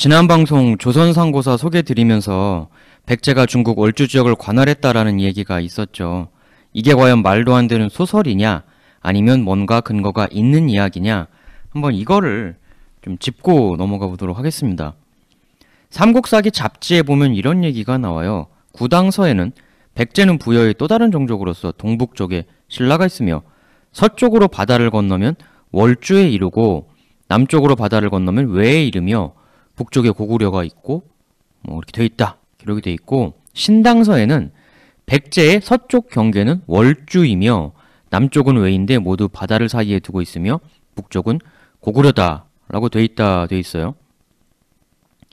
지난 방송 조선상고사 소개드리면서 백제가 중국 월주 지역을 관할했다라는 얘기가 있었죠. 이게 과연 말도 안 되는 소설이냐 아니면 뭔가 근거가 있는 이야기냐 한번 이거를 좀 짚고 넘어가 보도록 하겠습니다. 삼국사기 잡지에 보면 이런 얘기가 나와요. 구당서에는 백제는 부여의 또 다른 종족으로서 동북 쪽에 신라가 있으며 서쪽으로 바다를 건너면 월주에 이르고 남쪽으로 바다를 건너면 외에 이르며 북쪽에 고구려가 있고 뭐 이렇게 돼 있다 기록이 돼 있고 신당서에는 백제의 서쪽 경계는 월주이며 남쪽은 외인데 모두 바다를 사이에 두고 있으며 북쪽은 고구려다라고 돼 있다 돼 있어요.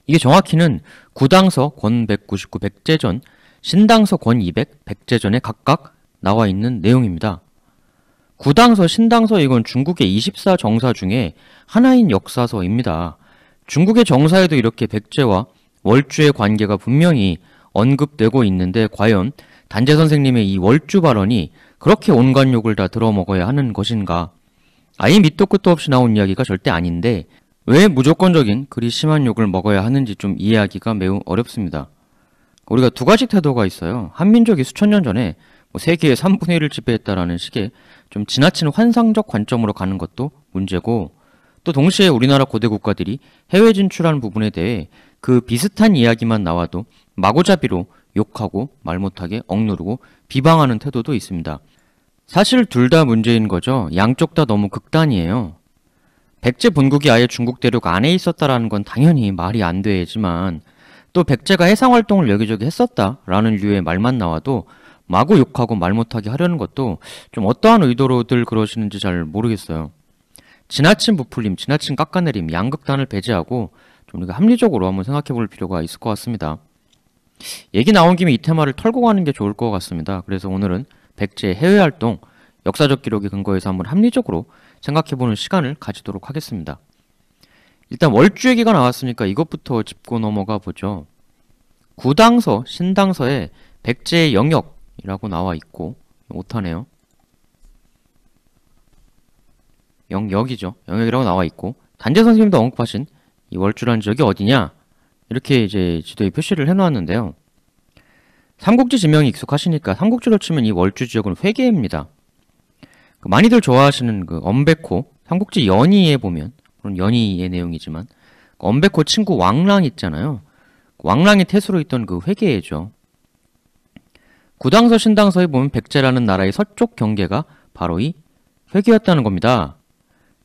이게 정확히는 구당서 권 199 백제전, 신당서 권 200 백제전에 각각 나와 있는 내용입니다. 구당서, 신당서 이건 중국의 24 정사 중에 하나인 역사서입니다. 중국의 정사에도 이렇게 백제와 월주의 관계가 분명히 언급되고 있는데 과연 단재 선생님의 이 월주 발언이 그렇게 온갖 욕을 다 들어먹어야 하는 것인가? 아예 밑도 끝도 없이 나온 이야기가 절대 아닌데 왜 무조건적인 그리 심한 욕을 먹어야 하는지 좀 이해하기가 매우 어렵습니다. 우리가 두 가지 태도가 있어요. 한민족이 수천 년 전에 뭐 세계의 3분의 1을 지배했다라는 식의 좀 지나친 환상적 관점으로 가는 것도 문제고 또 동시에 우리나라 고대 국가들이 해외 진출한 부분에 대해 그 비슷한 이야기만 나와도 마구잡이로 욕하고 말 못하게 억누르고 비방하는 태도도 있습니다. 사실 둘 다 문제인 거죠. 양쪽 다 너무 극단이에요. 백제 본국이 아예 중국 대륙 안에 있었다라는 건 당연히 말이 안 되지만 또 백제가 해상 활동을 여기저기 했었다라는 류의 말만 나와도 마구 욕하고 말 못하게 하려는 것도 좀 어떠한 의도로들 그러시는지 잘 모르겠어요. 지나친 부풀림, 지나친 깎아내림, 양극단을 배제하고 좀 우리가 합리적으로 한번 생각해 볼 필요가 있을 것 같습니다. 얘기 나온 김에 이 테마를 털고 가는 게 좋을 것 같습니다. 그래서 오늘은 백제 해외 활동, 역사적 기록에 근거해서 한번 합리적으로 생각해 보는 시간을 가지도록 하겠습니다. 일단 월주 얘기가 나왔으니까 이것부터 짚고 넘어가 보죠. 구당서, 신당서에 백제의 영역이라고 나와 있고 못하네요. 영역이죠. 영역이라고 나와 있고 단재 선생님도 언급하신 이 월주라는 지역이 어디냐 이렇게 이제 지도에 표시를 해놓았는데요. 삼국지 지명이 익숙하시니까 삼국지로 치면 이 월주 지역은 회계입니다. 그 많이들 좋아하시는 그 엄백호 삼국지 연희에 보면 물론 연희의 내용이지만 그 엄백호 친구 왕랑 있잖아요. 왕랑이 태수로 있던 그 회계죠. 구당서 신당서에 보면 백제라는 나라의 서쪽 경계가 바로 이 회계였다는 겁니다.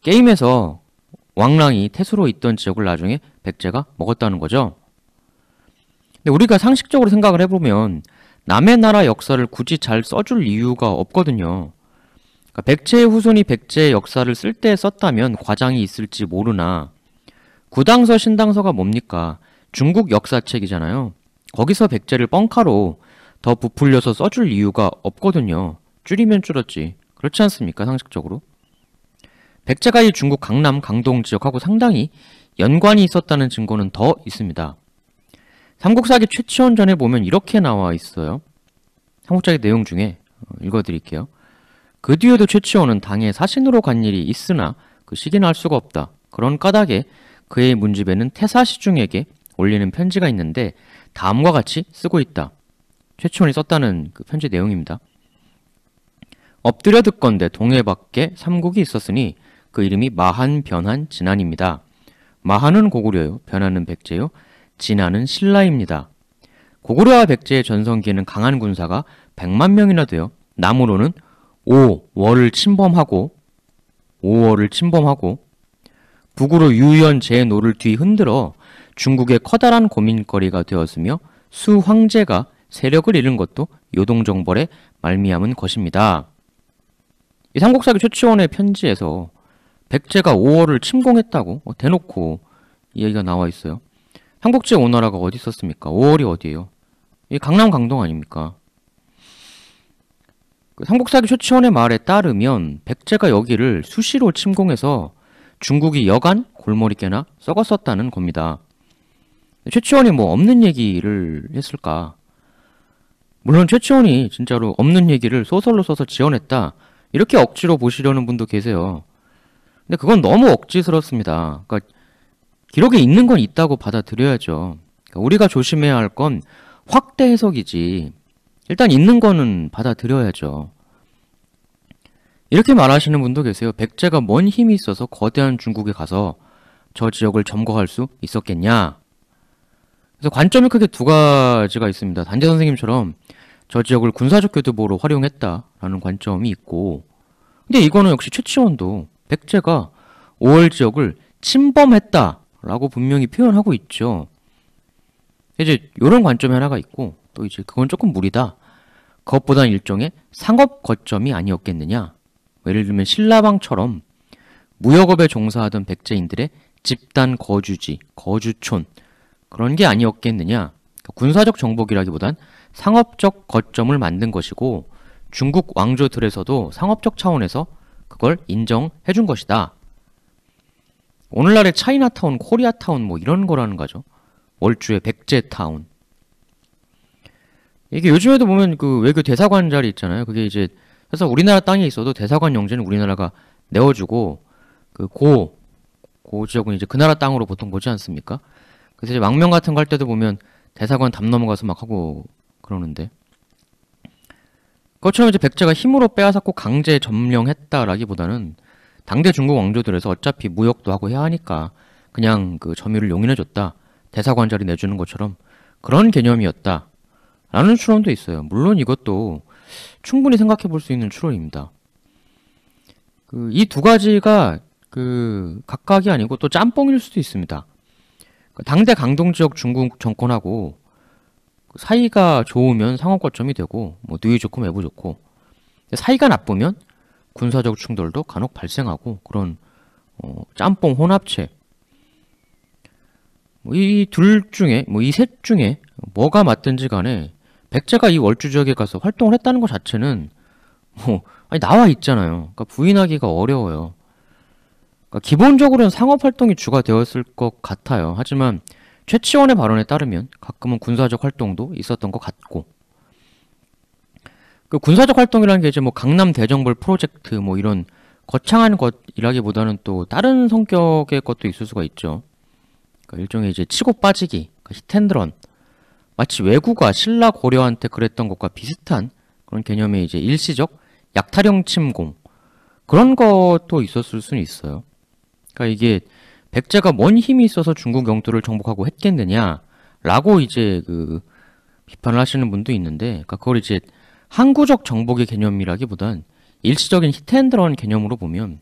게임에서 왕랑이 태수로 있던 지역을 나중에 백제가 먹었다는 거죠. 근데 우리가 상식적으로 생각을 해보면 남의 나라 역사를 굳이 잘 써줄 이유가 없거든요. 그러니까 백제의 후손이 백제의 역사를 쓸 때 썼다면 과장이 있을지 모르나 구당서 신당서가 뭡니까? 중국 역사책이잖아요. 거기서 백제를 뻥카로 더 부풀려서 써줄 이유가 없거든요. 줄이면 줄었지. 그렇지 않습니까? 상식적으로. 백제가 이 중국 강남, 강동 지역하고 상당히 연관이 있었다는 증거는 더 있습니다. 삼국사기 최치원 전에 보면 이렇게 나와 있어요. 삼국사기 내용 중에 어, 읽어드릴게요. 그 뒤에도 최치원은 당에 사신으로 간 일이 있으나 그 시기는 알 수가 없다. 그런 까닭에 그의 문집에는 태사시중에게 올리는 편지가 있는데 다음과 같이 쓰고 있다. 최치원이 썼다는 그 편지 내용입니다. 엎드려 듣건대 동해 밖에 삼국이 있었으니 그 이름이 마한, 변한, 진안입니다. 마한은 고구려요. 변한은 백제요. 진안은 신라입니다. 고구려와 백제의 전성기에는 강한 군사가 100만 명이나 되어 남으로는 5 월을 침범하고 5월을 침범하고 북으로 유연 제노를 뒤흔들어 중국의 커다란 고민거리가 되었으며 수 황제가 세력을 잃은 것도 요동정벌의 말미암은 것입니다. 이 삼국사기 최치원의 편지에서 백제가 5월을 침공했다고 어, 대놓고 이야기가 나와 있어요. 삼국지 오나라가 어디 있었습니까? 5월이 어디예요? 이 강남 강동 아닙니까? 그 삼국사기 최치원의 말에 따르면 백제가 여기를 수시로 침공해서 중국이 여간 골머리 깨나 썩었었다는 겁니다. 최치원이 뭐 없는 얘기를 했을까? 물론 최치원이 진짜로 없는 얘기를 소설로 써서 지어냈다. 이렇게 억지로 보시려는 분도 계세요. 근데 그건 너무 억지스럽습니다. 그러니까 기록에 있는 건 있다고 받아들여야죠. 그러니까 우리가 조심해야 할 건 확대 해석이지. 일단 있는 거는 받아들여야죠. 이렇게 말하시는 분도 계세요. 백제가 뭔 힘이 있어서 거대한 중국에 가서 저 지역을 점거할 수 있었겠냐? 그래서 관점이 크게 두 가지가 있습니다. 단재 선생님처럼 저 지역을 군사적 교두보로 활용했다라는 관점이 있고, 근데 이거는 역시 최치원도 백제가 5월 지역을 침범했다라고 분명히 표현하고 있죠. 이제 이런 관점이 하나가 있고, 또 이제 그건 조금 무리다. 그것보다는 일종의 상업 거점이 아니었겠느냐. 예를 들면 신라방처럼 무역업에 종사하던 백제인들의 집단 거주지, 거주촌 그런 게 아니었겠느냐. 군사적 정복이라기보단 상업적 거점을 만든 것이고 중국 왕조들에서도 상업적 차원에서 그 걸 인정해 준 것이다. 오늘날의 차이나타운, 코리아타운 뭐 이런 거라는 거죠. 월주의 백제타운. 이게 요즘에도 보면 그 외교 대사관 자리 있잖아요. 그게 이제 그래서 우리나라 땅에 있어도 대사관 영제는 우리나라가 내어주고 그 고, 고 지역은 이제 그 나라 땅으로 보통 보지 않습니까? 그래서 이제 망명 같은 거 할 때도 보면 대사관 담 넘어가서 막 하고 그러는데 그것처럼 이제 백제가 힘으로 빼앗았고 강제 점령했다라기보다는 당대 중국 왕조들에서 어차피 무역도 하고 해야 하니까 그냥 그 점유를 용인해줬다. 대사관 자리 내주는 것처럼 그런 개념이었다. 라는 추론도 있어요. 물론 이것도 충분히 생각해 볼 수 있는 추론입니다. 그, 이 두 가지가 그, 각각이 아니고 또 짬뽕일 수도 있습니다. 그 당대 강동 지역 중국 정권하고 그 사이가 좋으면 상업 거점이 되고, 뭐, 누이 좋고 매부 좋고, 사이가 나쁘면 군사적 충돌도 간혹 발생하고, 그런, 어, 짬뽕 혼합체. 뭐 이 둘 중에, 뭐, 이 셋 중에 뭐가 맞든지 간에 백제가 이 월주 지역에 가서 활동을 했다는 것 자체는 뭐 아니 나와 있잖아요. 그러니까 부인하기가 어려워요. 그러니까 기본적으로는 상업 활동이 주가 되었을 것 같아요. 하지만 최치원의 발언에 따르면 가끔은 군사적 활동도 있었던 것 같고 그 군사적 활동이라는 게 이제 뭐 강남 대정벌 프로젝트 뭐 이런 거창한 것이라기보다는 또 다른 성격의 것도 있을 수가 있죠. 그러니까 일종의 이제 치고 빠지기, 그러니까 히텐드런 마치 왜구가 신라 고려한테 그랬던 것과 비슷한 그런 개념의 이제 일시적 약탈형 침공 그런 것도 있었을 수는 있어요. 그러니까 이게 백제가 뭔 힘이 있어서 중국 영토를 정복하고 했겠느냐라고 이제 그 비판을 하시는 분도 있는데, 그러니까 그걸 이제 항구적 정복의 개념이라기보단 일시적인 히트앤드런 개념으로 보면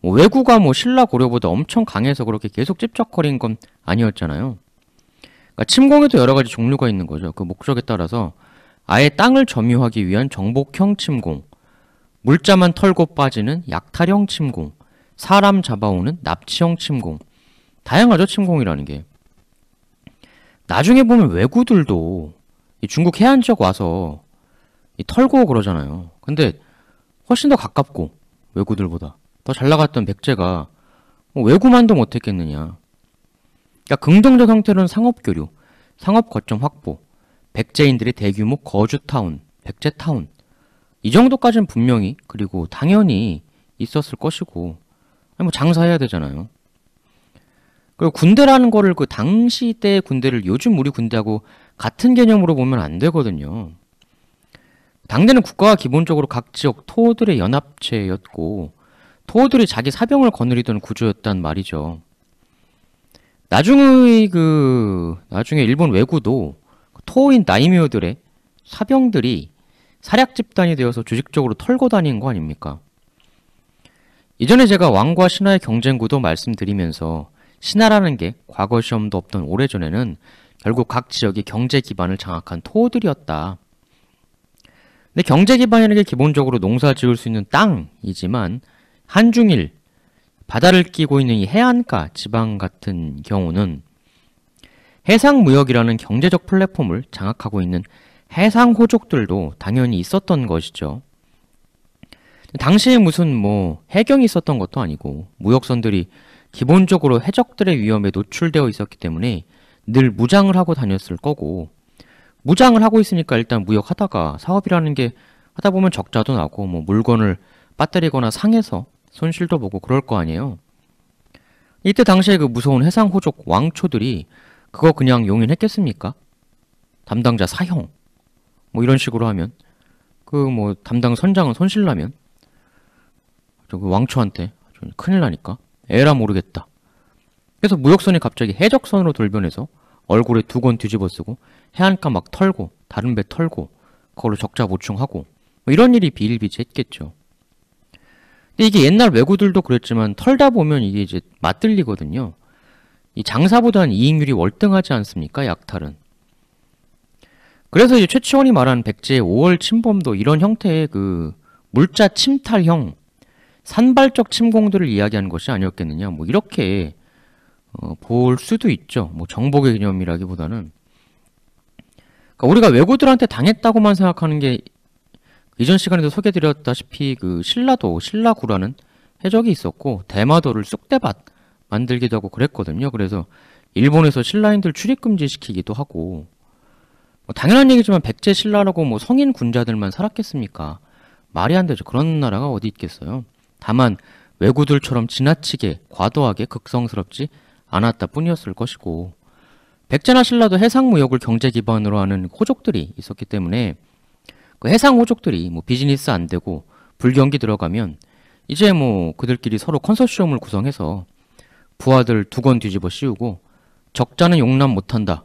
뭐 왜구가 뭐 신라 고려보다 엄청 강해서 그렇게 계속 찝쩍거린 건 아니었잖아요. 그러니까 침공에도 여러 가지 종류가 있는 거죠. 그 목적에 따라서 아예 땅을 점유하기 위한 정복형 침공, 물자만 털고 빠지는 약탈형 침공, 사람 잡아오는 납치형 침공. 다양하죠, 침공이라는 게. 나중에 보면 왜구들도 중국 해안 지역 와서 털고 그러잖아요. 근데 훨씬 더 가깝고 왜구들보다 더 잘 나갔던 백제가 뭐 왜구만도 못했겠느냐. 그러니까 긍정적 형태로는 상업 교류, 상업 거점 확보, 백제인들의 대규모 거주 타운, 백제 타운 이 정도까지는 분명히 그리고 당연히 있었을 것이고 뭐 장사해야 되잖아요. 그리고 군대라는 거를 그 당시 때 군대를 요즘 우리 군대하고 같은 개념으로 보면 안 되거든요. 당대는 국가가 기본적으로 각 지역 토호들의 연합체였고 토호들이 자기 사병을 거느리던 구조였단 말이죠. 나중의 그 나중에 일본 왜구도 토인 나이미어들의 사병들이 사략 집단이 되어서 조직적으로 털고 다닌 거 아닙니까? 이전에 제가 왕과 신하의 경쟁 구도 말씀드리면서 신하라는 게 과거 시험도 없던 오래전에는 결국 각 지역의 경제 기반을 장악한 토호들이었다. 근데 경제 기반이라는 게 기본적으로 농사 지을 수 있는 땅이지만 한중일 바다를 끼고 있는 이 해안가 지방 같은 경우는 해상무역이라는 경제적 플랫폼을 장악하고 있는 해상호족들도 당연히 있었던 것이죠. 당시에 무슨 뭐 해경이 있었던 것도 아니고 무역선들이 기본적으로 해적들의 위험에 노출되어 있었기 때문에 늘 무장을 하고 다녔을 거고 무장을 하고 있으니까 일단 무역하다가 사업이라는 게 하다 보면 적자도 나고 뭐 물건을 빠뜨리거나 상해서 손실도 보고 그럴 거 아니에요. 이때 당시에 그 무서운 해상 호족 왕초들이 그거 그냥 용인했겠습니까? 담당자 사형 뭐 이런 식으로 하면 그 뭐 담당 선장은 손실나면 저그 왕초한테 큰일 나니까 에라 모르겠다. 그래서 무역선이 갑자기 해적선으로 돌변해서 얼굴에 두건 뒤집어 쓰고 해안가 막 털고 다른 배 털고 그걸로 적자 보충하고 뭐 이런 일이 비일비재했겠죠. 근데 이게 옛날 외구들도 그랬지만 털다 보면 이게 이제 맞들리거든요. 이 장사보다는 이익률이 월등하지 않습니까? 약탈은. 그래서 이제 최치원이 말한 백제의 5월 침범도 이런 형태의 그 물자 침탈형 산발적 침공들을 이야기하는 것이 아니었겠느냐. 뭐 이렇게 어, 볼 수도 있죠. 뭐 정복의 개념이라기보다는 그러니까 우리가 외구들한테 당했다고만 생각하는 게 이전 시간에도 소개드렸다시피 그 신라도 신라구라는 해적이 있었고 대마도를 쑥대밭 만들기도 하고 그랬거든요. 그래서 일본에서 신라인들 출입 금지시키기도 하고 뭐 당연한 얘기지만 백제 신라라고 뭐 성인 군자들만 살았겠습니까? 말이 안 되죠. 그런 나라가 어디 있겠어요. 다만 외구들처럼 지나치게 과도하게 극성스럽지 않았다 뿐이었을 것이고 백제나 신라도 해상 무역을 경제 기반으로 하는 호족들이 있었기 때문에 그 해상 호족들이 뭐 비즈니스 안 되고 불경기 들어가면 이제 뭐 그들끼리 서로 컨소시엄을 구성해서 부하들 두건 뒤집어 씌우고 적자는 용납 못한다.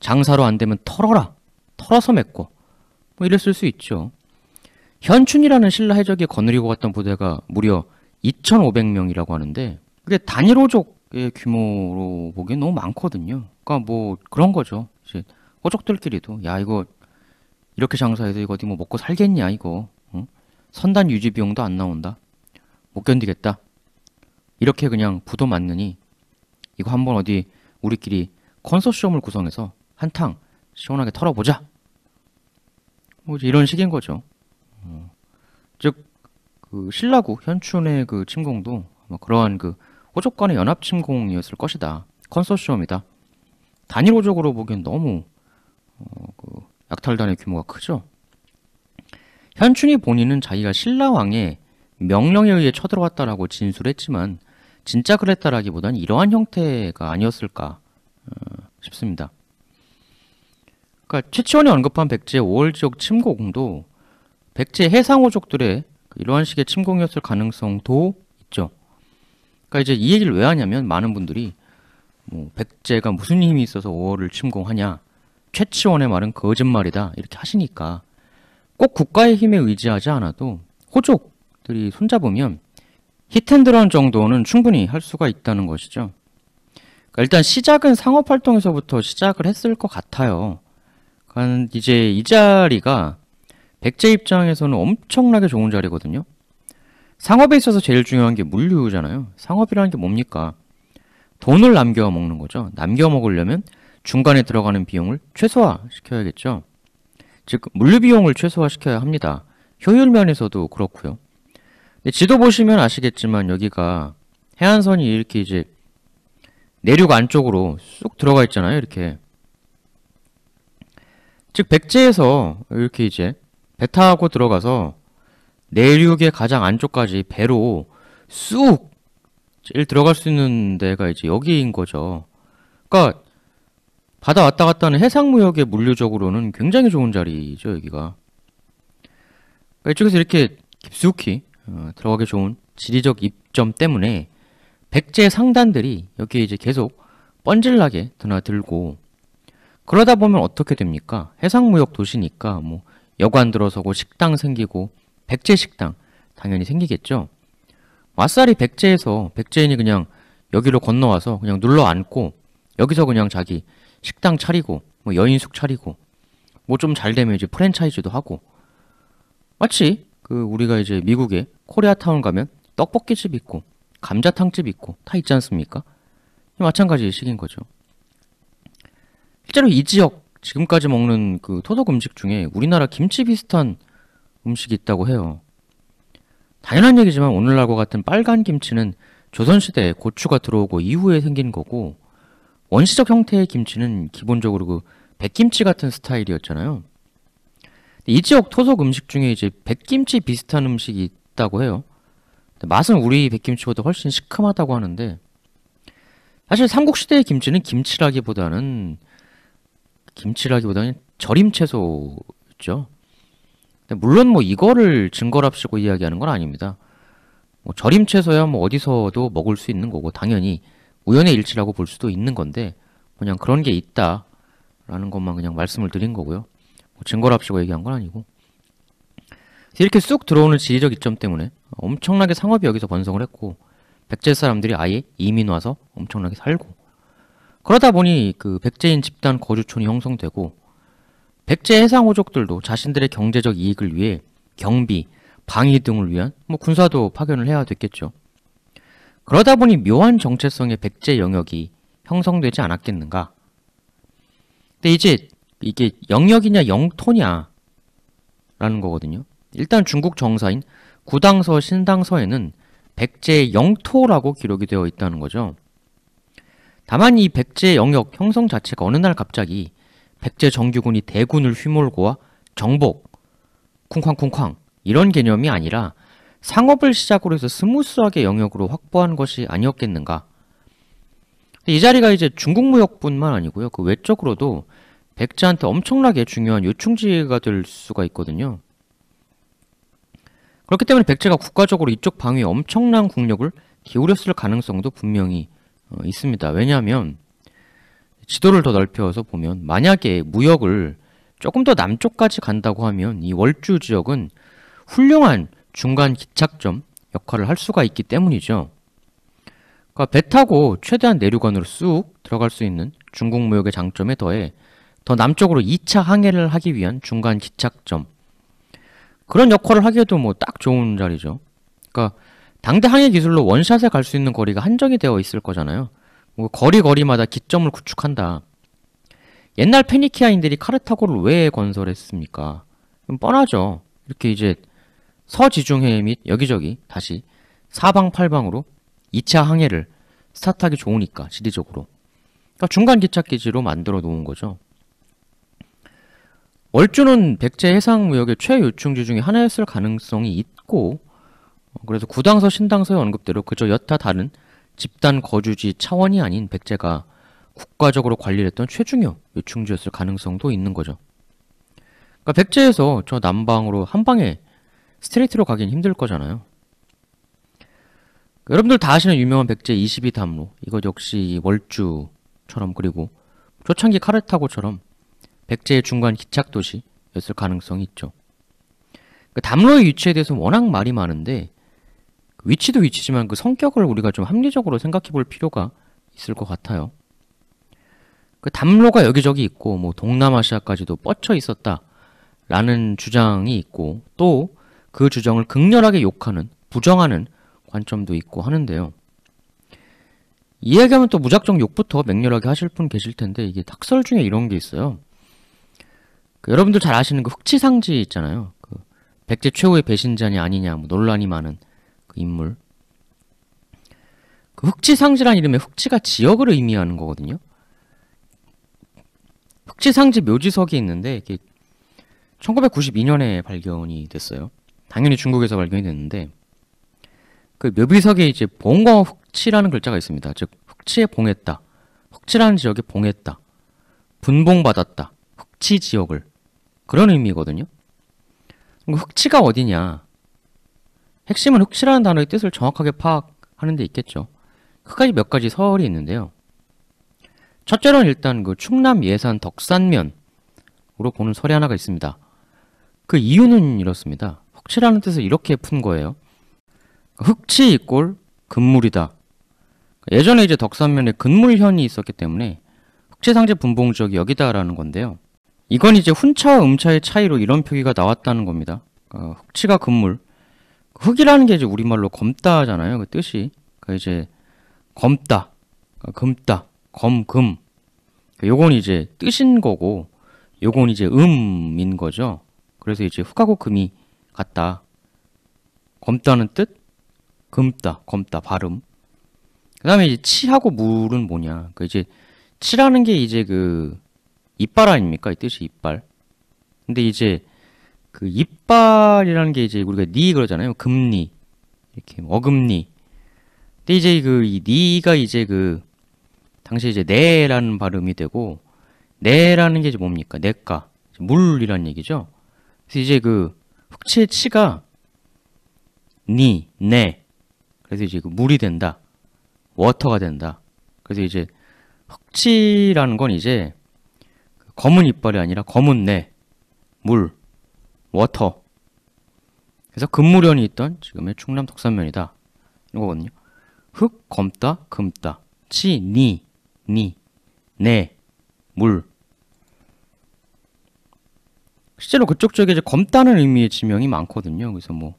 장사로 안 되면 털어라. 털어서 맺고 뭐 이랬을 수 있죠. 현춘이라는 신라 해적이 거느리고 갔던 부대가 무려 2,500명이라고 하는데 그게 단일 호족의 규모로 보기엔 너무 많거든요. 그러니까 뭐 그런 거죠. 이제 호족들끼리도 야 이거 이렇게 장사해서 이거 어디 뭐 먹고 살겠냐 이거 응? 선단 유지 비용도 안 나온다. 못 견디겠다. 이렇게 그냥 부도 맞느니 이거 한번 어디 우리끼리 컨소시엄을 구성해서 한탕 시원하게 털어보자. 뭐 이런 식인 거죠. 어. 즉 그 신라구 현춘의 그 침공도 아마 그러한 그 호족 간의 연합 침공이었을 것이다. 컨소시엄이다. 단일 호족으로 보기엔 너무 어, 그 약탈단의 규모가 크죠. 현춘이 본인은 자기가 신라왕의 명령에 의해 쳐들어왔다라고 진술했지만 진짜 그랬다라기보다는 이러한 형태가 아니었을까 어, 싶습니다. 그러니까 최치원이 언급한 백제 5월 지역 침공도 백제 해상호족들의 그 이러한 식의 침공이었을 가능성도 있죠. 그러니까 이제 이 얘기를 왜 하냐면 많은 분들이 뭐 백제가 무슨 힘이 있어서 5월을 침공하냐 최치원의 말은 거짓말이다 이렇게 하시니까 꼭 국가의 힘에 의지하지 않아도 호족들이 손잡으면 히텐드런 정도는 충분히 할 수가 있다는 것이죠. 그러니까 일단 시작은 상업활동에서부터 시작을 했을 것 같아요. 그러니까 이제 이 자리가 백제 입장에서는 엄청나게 좋은 자리거든요. 상업에 있어서 제일 중요한 게 물류잖아요. 상업이라는 게 뭡니까? 돈을 남겨 먹는 거죠. 남겨 먹으려면 중간에 들어가는 비용을 최소화시켜야겠죠. 즉 물류 비용을 최소화시켜야 합니다. 효율 면에서도 그렇고요. 지도 보시면 아시겠지만 여기가 해안선이 이렇게 이제 내륙 안쪽으로 쑥 들어가 있잖아요. 이렇게. 즉 백제에서 이렇게 이제 배 타고 들어가서 내륙의 가장 안쪽까지 배로 쑥 제일 들어갈 수 있는 데가 이제 여기인 거죠. 그러니까 바다 왔다 갔다 하는 해상무역의 물류적으로는 굉장히 좋은 자리죠, 여기가. 그러니까 이쪽에서 이렇게 깊숙이 어, 들어가기 좋은 지리적 입점 때문에 백제 상단들이 여기에 이제 계속 뻔질나게 드나들고 그러다 보면 어떻게 됩니까? 해상무역 도시니까 뭐 여관 들어서고 식당 생기고 백제 식당 당연히 생기겠죠. 왓살이 백제에서 백제인이 그냥 여기로 건너와서 그냥 눌러 앉고 여기서 그냥 자기 식당 차리고 뭐 여인숙 차리고 뭐 좀 잘 되면 이제 프랜차이즈도 하고 마치 그 우리가 이제 미국에 코리아타운 가면 떡볶이집 있고 감자탕집 있고 다 있지 않습니까? 마찬가지 식인 거죠. 실제로 이 지역 지금까지 먹는 그 토속 음식 중에 우리나라 김치 비슷한 음식이 있다고 해요. 당연한 얘기지만 오늘날과 같은 빨간 김치는 조선시대에 고추가 들어오고 이후에 생긴 거고 원시적 형태의 김치는 기본적으로 그 백김치 같은 스타일이었잖아요. 이 지역 토속 음식 중에 이제 백김치 비슷한 음식이 있다고 해요. 맛은 우리 백김치보다 훨씬 시큼하다고 하는데 사실 삼국시대의 김치는 김치라기보다는 김치라기보다는 절임 채소였죠. 물론 뭐 이거를 증거랍시고 이야기하는 건 아닙니다. 뭐 절임 채소야 뭐 어디서도 먹을 수 있는 거고 당연히 우연의 일치라고 볼 수도 있는 건데 그냥 그런 게 있다라는 것만 그냥 말씀을 드린 거고요. 뭐 증거랍시고 얘기한 건 아니고 이렇게 쑥 들어오는 지리적 이점 때문에 엄청나게 상업이 여기서 번성을 했고 백제 사람들이 아예 이민 와서 엄청나게 살고 그러다 보니 그 백제인 집단 거주촌이 형성되고 백제 해상 호족들도 자신들의 경제적 이익을 위해 경비, 방위 등을 위한 뭐 군사도 파견을 해야 됐겠죠. 그러다 보니 묘한 정체성의 백제 영역이 형성되지 않았겠는가. 근데 이제 이게 영역이냐 영토냐 라는 거거든요. 일단 중국 정사인 구당서 신당서에는 백제의 영토라고 기록이 되어 있다는 거죠. 다만 이 백제 영역 형성 자체가 어느 날 갑자기 백제 정규군이 대군을 휘몰고와 정복, 쿵쾅쿵쾅 이런 개념이 아니라 상업을 시작으로 해서 smooth하게 영역으로 확보한 것이 아니었겠는가. 이 자리가 이제 중국 무역뿐만 아니고요. 그 외적으로도 백제한테 엄청나게 중요한 요충지가 될 수가 있거든요. 그렇기 때문에 백제가 국가적으로 이쪽 방위에 엄청난 국력을 기울였을 가능성도 분명히 어, 있습니다. 왜냐하면 지도를 더 넓혀서 보면 만약에 무역을 조금 더 남쪽까지 간다고 하면 이 월주 지역은 훌륭한 중간 기착점 역할을 할 수가 있기 때문이죠. 그러니까 배 타고 최대한 내륙안으로 쑥 들어갈 수 있는 중국 무역의 장점에 더해 더 남쪽으로 2차 항해를 하기 위한 중간 기착점 그런 역할을 하기에도 뭐 딱 좋은 자리죠. 그러니까 당대 항해 기술로 원샷에 갈 수 있는 거리가 한정이 되어 있을 거잖아요. 뭐 거리 거리마다 기점을 구축한다. 옛날 페니키아인들이 카르타고를 왜 건설했습니까? 뻔하죠. 이렇게 이제 서지중해 및 여기저기 다시 사방팔방으로 2차 항해를 스타트하기 좋으니까 지리적으로. 그러니까 중간 기착기지로 만들어 놓은 거죠. 월주는 백제 해상 무역의 최요충지 중에 하나였을 가능성이 있고 그래서 구당서 신당서의 언급대로 그저 여타 다른 집단 거주지 차원이 아닌 백제가 국가적으로 관리했던 최중요 요충지였을 가능성도 있는 거죠. 그러니까 백제에서 저 남방으로 한 방에 스트레이트로 가긴 힘들 거잖아요. 여러분들 다 아시는 유명한 백제 22담로 이것 역시 월주처럼 그리고 초창기 카르타고처럼 백제의 중간 기착도시였을 가능성이 있죠. 그 담로의 위치에 대해서 워낙 말이 많은데 위치도 위치지만 그 성격을 우리가 좀 합리적으로 생각해 볼 필요가 있을 것 같아요. 그 담로가 여기저기 있고 뭐 동남아시아까지도 뻗쳐 있었다 라는 주장이 있고 또 그 주장을 극렬하게 욕하는 부정하는 관점도 있고 하는데요. 이야기하면 또 무작정 욕부터 맹렬하게 하실 분 계실 텐데 이게 탁설 중에 이런 게 있어요. 그 여러분들 잘 아시는 그 흑치상지 있잖아요. 그 백제 최후의 배신자니 아니냐 뭐 논란이 많은 그 인물. 그 흑치상지란 이름의 흑치가 지역을 의미하는 거거든요. 흑치상지 묘지석이 있는데 이게 1992년에 발견이 됐어요. 당연히 중국에서 발견이 됐는데 그 묘비석에 이제 봉어 흑치라는 글자가 있습니다. 즉 흑치에 봉했다. 흑치라는 지역에 봉했다. 분봉받았다. 흑치 지역을 그런 의미거든요. 흑치가 어디냐? 핵심은 흑치라는 단어의 뜻을 정확하게 파악하는 데 있겠죠. 크가지 몇 가지 설이 있는데요. 첫째로는 일단 그 충남 예산 덕산면으로 보는 설이 하나가 있습니다. 그 이유는 이렇습니다. 흑치라는 뜻을 이렇게 푼 거예요. 흑치 이꼴 금물이다. 예전에 이제 덕산면에 근물현이 있었기 때문에 흑치상제 분봉 지역이 여기다라는 건데요. 이건 이제 훈차와 음차의 차이로 이런 표기가 나왔다는 겁니다. 어, 흑치가 금물. 흑이라는 게 이제 우리말로 검다잖아요. 그 뜻이. 그 이제 검다, 그 금다, 검, 금. 그 요건 이제 뜻인 거고, 요건 이제 음인 거죠. 그래서 이제 흑하고 금이 같다. 검다는 뜻, 금다, 검다, 발음. 그 다음에 이제 치하고 물은 뭐냐. 그 이제 치라는 게 이제 그 이빨 아닙니까? 이 뜻이 이빨. 근데 이제 그 이빨이라는 게 이제 우리가 니 그러잖아요. 금니. 이렇게 어금니. 근데 이제 그이 니가 이제 그 당시 이제 내라는 발음이 되고 내라는 게 이제 뭡니까? 내가 물이란 얘기죠. 그래서 이제 그 흑치의 치가 니, 내 그래서 이제 그 물이 된다. water가 된다. 그래서 이제 흑치라는 건 이제 검은 이빨이 아니라 검은 내, 물, water. 그래서 금무련이 있던 지금의 충남 덕산면이다. 이거거든요. 흑, 검다, 금다, 치, 니, 니, 내, 물. 실제로 그쪽 쪽에 이제 검다는 의미의 지명이 많거든요. 그래서 뭐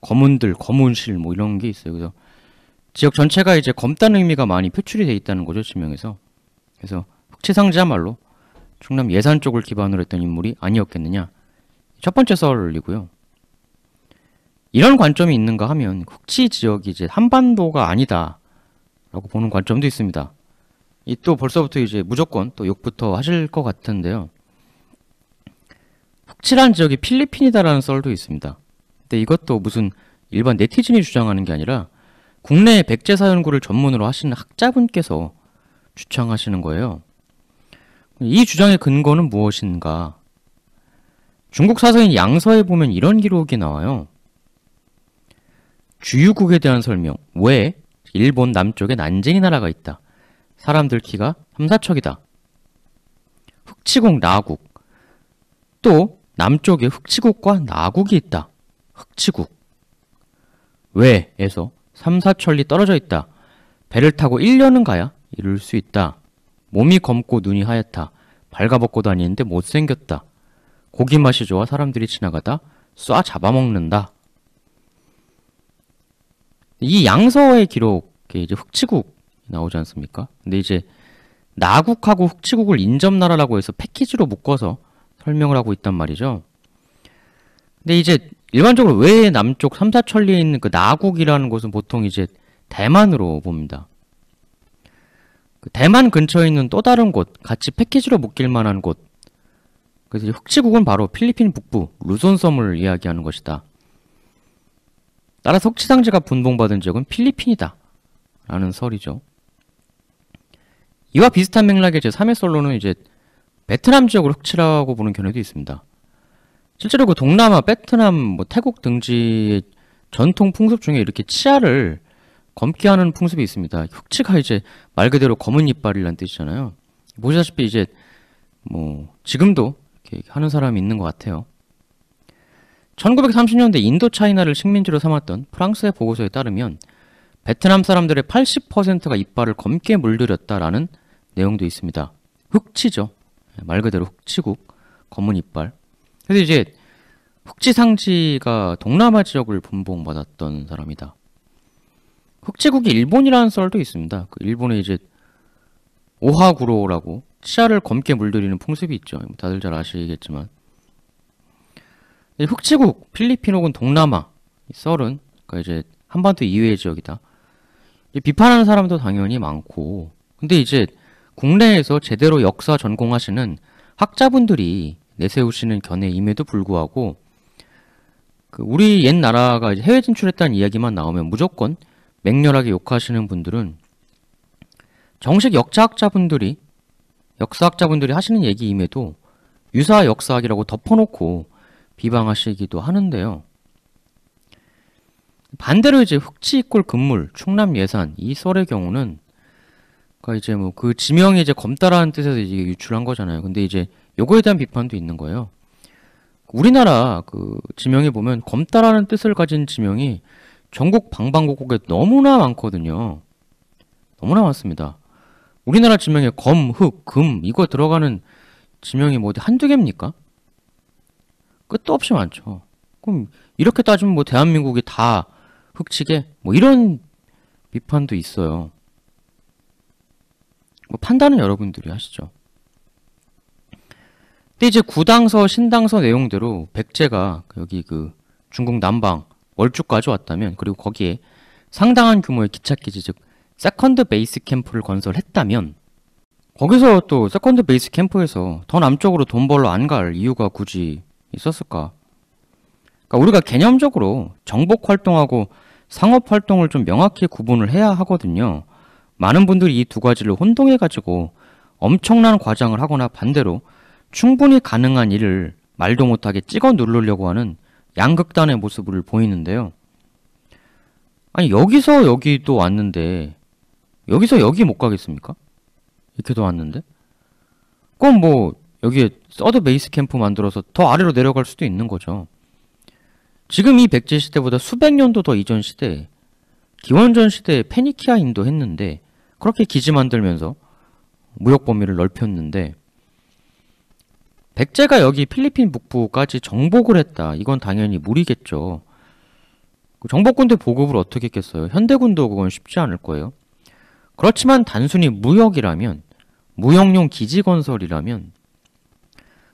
검은들, 검은실 뭐 이런 게 있어요. 그래서 지역 전체가 이제 검다는 의미가 많이 표출이 돼 있다는 거죠, 지명에서. 그래서 흑치상지야말로 충남 예산 쪽을 기반으로 했던 인물이 아니었겠느냐. 첫 번째 썰이고요. 이런 관점이 있는가 하면 흑치 지역이 이제 한반도가 아니다라고 보는 관점도 있습니다. 이 또 벌써부터 이제 무조건 또 욕부터 하실 것 같은데요. 흑치란 지역이 필리핀이다라는 썰도 있습니다. 근데 이것도 무슨 일반 네티즌이 주장하는 게 아니라 국내 백제사 연구를 전문으로 하시는 학자분께서 주창하시는 거예요. 이 주장의 근거는 무엇인가? 중국 사서인 양서에 보면 이런 기록이 나와요. 주유국에 대한 설명. 왜 일본 남쪽에 난쟁이 나라가 있다. 사람들 키가 3, 4척이다. 흑치국, 나국. 또 남쪽에 흑치국과 나국이 있다. 흑치국. 왜에서 3, 4천리 떨어져 있다. 배를 타고 1년은 가야 이룰 수 있다. 몸이 검고 눈이 하얗다. 발가벗고 다니는데 못생겼다. 고기 맛이 좋아 사람들이 지나가다 쏴 잡아먹는다. 이 양서의 기록에 이제 흑치국 나오지 않습니까? 근데 이제 나국하고 흑치국을 인접나라라고 해서 패키지로 묶어서 설명을 하고 있단 말이죠. 근데 이제 일반적으로 왜 남쪽 삼사천리에 있는 그 나국이라는 곳은 보통 이제 대만으로 봅니다. 그 대만 근처에 있는 또 다른 곳, 같이 패키지로 묶일 만한 곳. 그래서 흑치국은 바로 필리핀 북부 루손섬을 이야기하는 것이다. 따라서 흑치상제가 분봉받은 지역은 필리핀이다. 라는 설이죠. 이와 비슷한 맥락의 제3의 썰로는 이제 베트남 지역을 흑치라고 보는 견해도 있습니다. 실제로 그 동남아, 베트남, 뭐 태국 등지의 전통 풍습 중에 이렇게 치아를 검게 하는 풍습이 있습니다. 흑치가 이제 말 그대로 검은 이빨이란 뜻이잖아요. 보시다시피 이제 뭐 지금도 이렇게 하는 사람이 있는 것 같아요. 1930년대 인도 차이나를 식민지로 삼았던 프랑스의 보고서에 따르면 베트남 사람들의 80%가 이빨을 검게 물들였다라는 내용도 있습니다. 흑치죠. 말 그대로 흑치국, 검은 이빨. 그래서 이제 흑지상지가 동남아 지역을 분봉받았던 사람이다. 흑지국이 일본이라는 썰도 있습니다. 그 일본에 이제 오하구로라고 치아를 검게 물들이는 풍습이 있죠. 다들 잘 아시겠지만 흑지국, 필리핀 혹은 동남아 썰은 그러니까 이제 한반도 이외의 지역이다. 비판하는 사람도 당연히 많고 근데 이제 국내에서 제대로 역사 전공하시는 학자분들이 내세우시는 견해임에도 불구하고 그 우리 옛 나라가 해외 진출했다는 이야기만 나오면 무조건 맹렬하게 욕하시는 분들은 정식 역사학자분들이 역사학자분들이 하시는 얘기임에도 유사 역사학이라고 덮어놓고 비방하시기도 하는데요. 반대로 이제 이꼴 금물, 충남 예산 이 썰의 경우는 그러니까 이제 뭐 그 지명이 이제 검다라는 뜻에서 이제 유출한 거잖아요. 근데 이제 요거에 대한 비판도 있는 거예요. 우리나라 그 지명에 보면 검다라는 뜻을 가진 지명이 전국 방방곡곡에 너무나 많거든요. 너무나 많습니다. 우리나라 지명에 검, 흑, 금 이거 들어가는 지명이 뭐 어디 한두 개입니까? 끝도 없이 많죠. 그럼 이렇게 따지면 뭐 대한민국이 다 흑치게 뭐 이런 비판도 있어요. 뭐 판단은 여러분들이 하시죠. 근데 이제 구당서, 신당서 내용대로 백제가 여기 그 중국 남방 월주까지 왔다면 그리고 거기에 상당한 규모의 기착기지 즉 second 베이스 캠프를 건설했다면 거기서 또 second 베이스 캠프에서 더 남쪽으로 돈 벌러 안 갈 이유가 굳이 있었을까? 그러니까 우리가 개념적으로 정복 활동하고 상업 활동을 좀 명확히 구분을 해야 하거든요. 많은 분들이 이 두 가지를 혼동해 가지고 엄청난 과장을 하거나 반대로 충분히 가능한 일을 말도 못하게 찍어 누르려고 하는 양극단의 모습을 보이는데요. 아니, 여기서 여기도 왔는데, 여기서 여기 못 가겠습니까? 이렇게도 왔는데? 그럼 뭐, 여기에 서드 베이스 캠프 만들어서 더 아래로 내려갈 수도 있는 거죠. 지금 이 백제 시대보다 수백 년도 더 이전 시대, 기원전 시대에 페니키아인도 했는데, 그렇게 기지 만들면서 무역 범위를 넓혔는데, 백제가 여기 필리핀 북부까지 정복을 했다. 이건 당연히 무리겠죠. 그 정복군대 보급을 어떻게 했겠어요? 현대군도 그건 쉽지 않을 거예요. 그렇지만 단순히 무역이라면, 무역용 기지 건설이라면,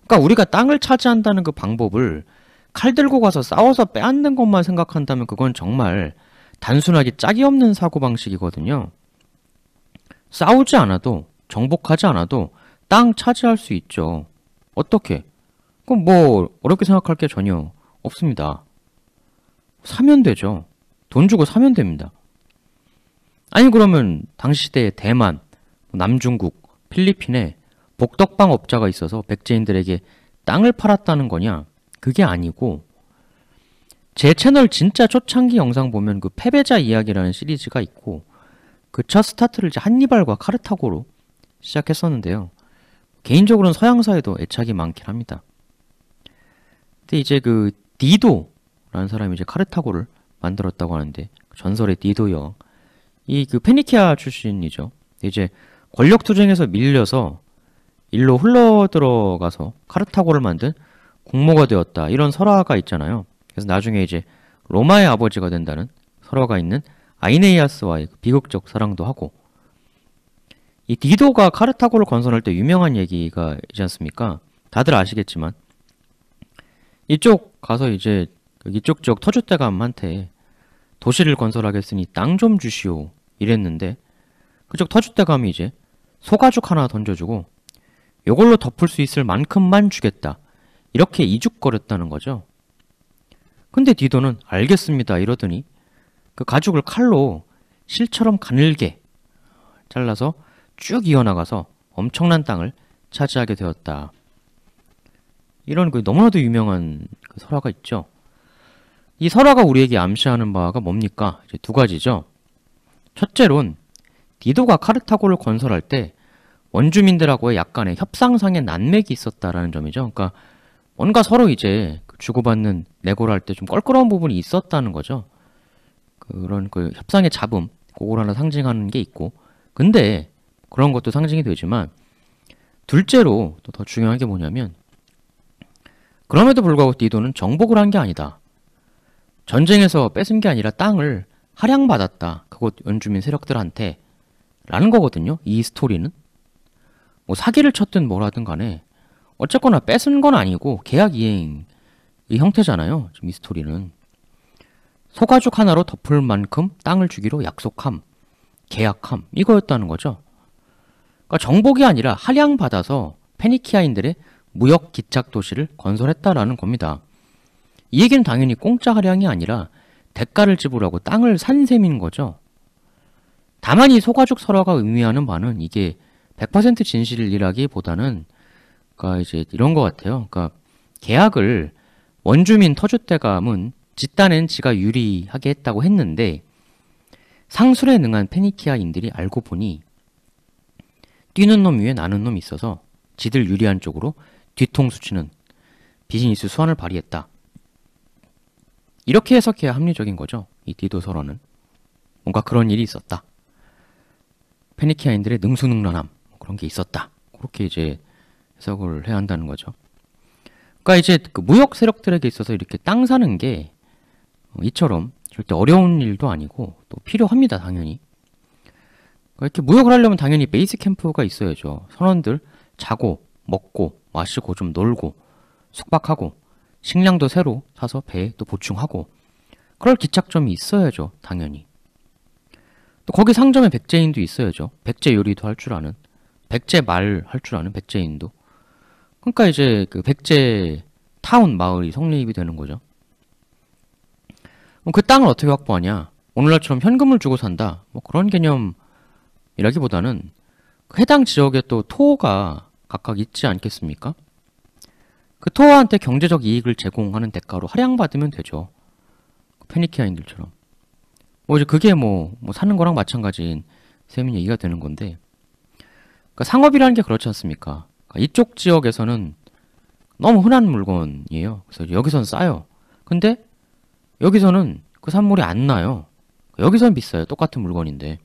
그러니까 우리가 땅을 차지한다는 그 방법을 칼 들고 가서 싸워서 빼앗는 것만 생각한다면 그건 정말 단순하게 짝이 없는 사고방식이거든요. 싸우지 않아도, 정복하지 않아도 땅 차지할 수 있죠. 어떻게? 그럼 뭐 어렵게 생각할 게 전혀 없습니다. 사면 되죠. 돈 주고 사면 됩니다. 아니 그러면 당시 시대에 대만, 남중국, 필리핀에 복덕방 업자가 있어서 백제인들에게 땅을 팔았다는 거냐? 그게 아니고 제 채널 진짜 초창기 영상 보면 그 패배자 이야기라는 시리즈가 있고 그 첫 스타트를 이제 한니발과 카르타고로 시작했었는데요. 개인적으로는 서양사에도 애착이 많긴 합니다. 근데 이제 그 디도라는 사람이 이제 카르타고를 만들었다고 하는데 전설의 디도 여. 이 그 페니키아 출신이죠. 이제 권력 투쟁에서 밀려서 일로 흘러 들어가서 카르타고를 만든 공모가 되었다. 이런 설화가 있잖아요. 그래서 나중에 이제 로마의 아버지가 된다는 설화가 있는 아이네이아스와의 그 비극적 사랑도 하고 이 디도가 카르타고를 건설할 때 유명한 얘기가 있지 않습니까? 다들 아시겠지만 이쪽 가서 이제 그 이쪽 지역 터줏대감한테 도시를 건설하겠으니 땅 좀 주시오 이랬는데 그쪽 터줏대감이 이제 소가죽 하나 던져주고 요걸로 덮을 수 있을 만큼만 주겠다 이렇게 이죽거렸다는 거죠. 근데 디도는 알겠습니다 이러더니 그 가죽을 칼로 실처럼 가늘게 잘라서 쭉 이어나가서 엄청난 땅을 차지하게 되었다. 이런 그 너무나도 유명한 그 설화가 있죠. 이 설화가 우리에게 암시하는 바가 뭡니까? 이제 두 가지죠. 첫째론 디도가 카르타고를 건설할 때 원주민들하고의 약간의 협상상의 난맥이 있었다라는 점이죠. 그러니까 뭔가 서로 이제 그 주고받는 내고를 할 때 좀 껄끄러운 부분이 있었다는 거죠. 그런 그 협상의 잡음, 그걸 하나 상징하는 게 있고. 근데 그런 것도 상징이 되지만 둘째로 또 더 중요한 게 뭐냐면 그럼에도 불구하고 디도는 정복을 한 게 아니다. 전쟁에서 뺏은 게 아니라 땅을 할양받았다. 그곳 원주민 세력들한테 라는 거거든요. 이 스토리는. 뭐 사기를 쳤든 뭐라든 간에 어쨌거나 뺏은 건 아니고 계약 이행의 형태잖아요. 지금 이 스토리는. 소가죽 하나로 덮을 만큼 땅을 주기로 약속함, 계약함 이거였다는 거죠. 그러니까 정복이 아니라 할양받아서 페니키아인들의 무역 기착 도시를 건설했다라는 겁니다. 이 얘기는 당연히 공짜 할양이 아니라 대가를 지불하고 땅을 산 셈인 거죠. 다만 이 소가죽 설화가 의미하는 바는 이게 100% 진실이라기보다는 그러니까 이제 이런 것 같아요. 그러니까 계약을 원주민 터줏대감은 집단엔 지가 유리하게 했다고 했는데 상술에 능한 페니키아인들이 알고 보니 뛰는 놈 위에 나는 놈이 있어서 지들 유리한 쪽으로 뒤통수 치는 비즈니스 수완을 발휘했다. 이렇게 해석해야 합리적인 거죠. 이 디도 설원은. 뭔가 그런 일이 있었다. 페니키아인들의 능수능란함 뭐 그런 게 있었다. 그렇게 이제 해석을 해야 한다는 거죠. 그러니까 이제 그 무역 세력들에게 있어서 이렇게 땅 사는 게 이처럼 절대 어려운 일도 아니고 또 필요합니다, 당연히. 이렇게 무역을 하려면 당연히 베이스 캠프가 있어야죠. 선원들 자고 먹고 마시고 좀 놀고 숙박하고 식량도 새로 사서 배에 또 보충하고 그럴 기착점이 있어야죠. 당연히. 또 거기 상점에 백제인도 있어야죠. 백제 요리도 할 줄 아는 백제 말 할 줄 아는 백제인도. 그러니까 이제 그 백제 타운 마을이 성립이 되는 거죠. 그 땅을 어떻게 확보하냐? 오늘날처럼 현금을 주고 산다. 뭐 그런 개념 이라기보다는 그 해당 지역에 또 토호가 각각 있지 않겠습니까? 그 토호한테 경제적 이익을 제공하는 대가로 할양받으면 되죠. 페니키아인들처럼. 뭐 이제 그게 뭐, 뭐 사는 거랑 마찬가지인 셈인 얘기가 되는 건데. 그러니까 상업이라는 게 그렇지 않습니까? 그러니까 이쪽 지역에서는 너무 흔한 물건이에요. 그래서 여기선 싸요. 근데 여기서는 그 산물이 안 나요. 여기선 비싸요. 똑같은 물건인데.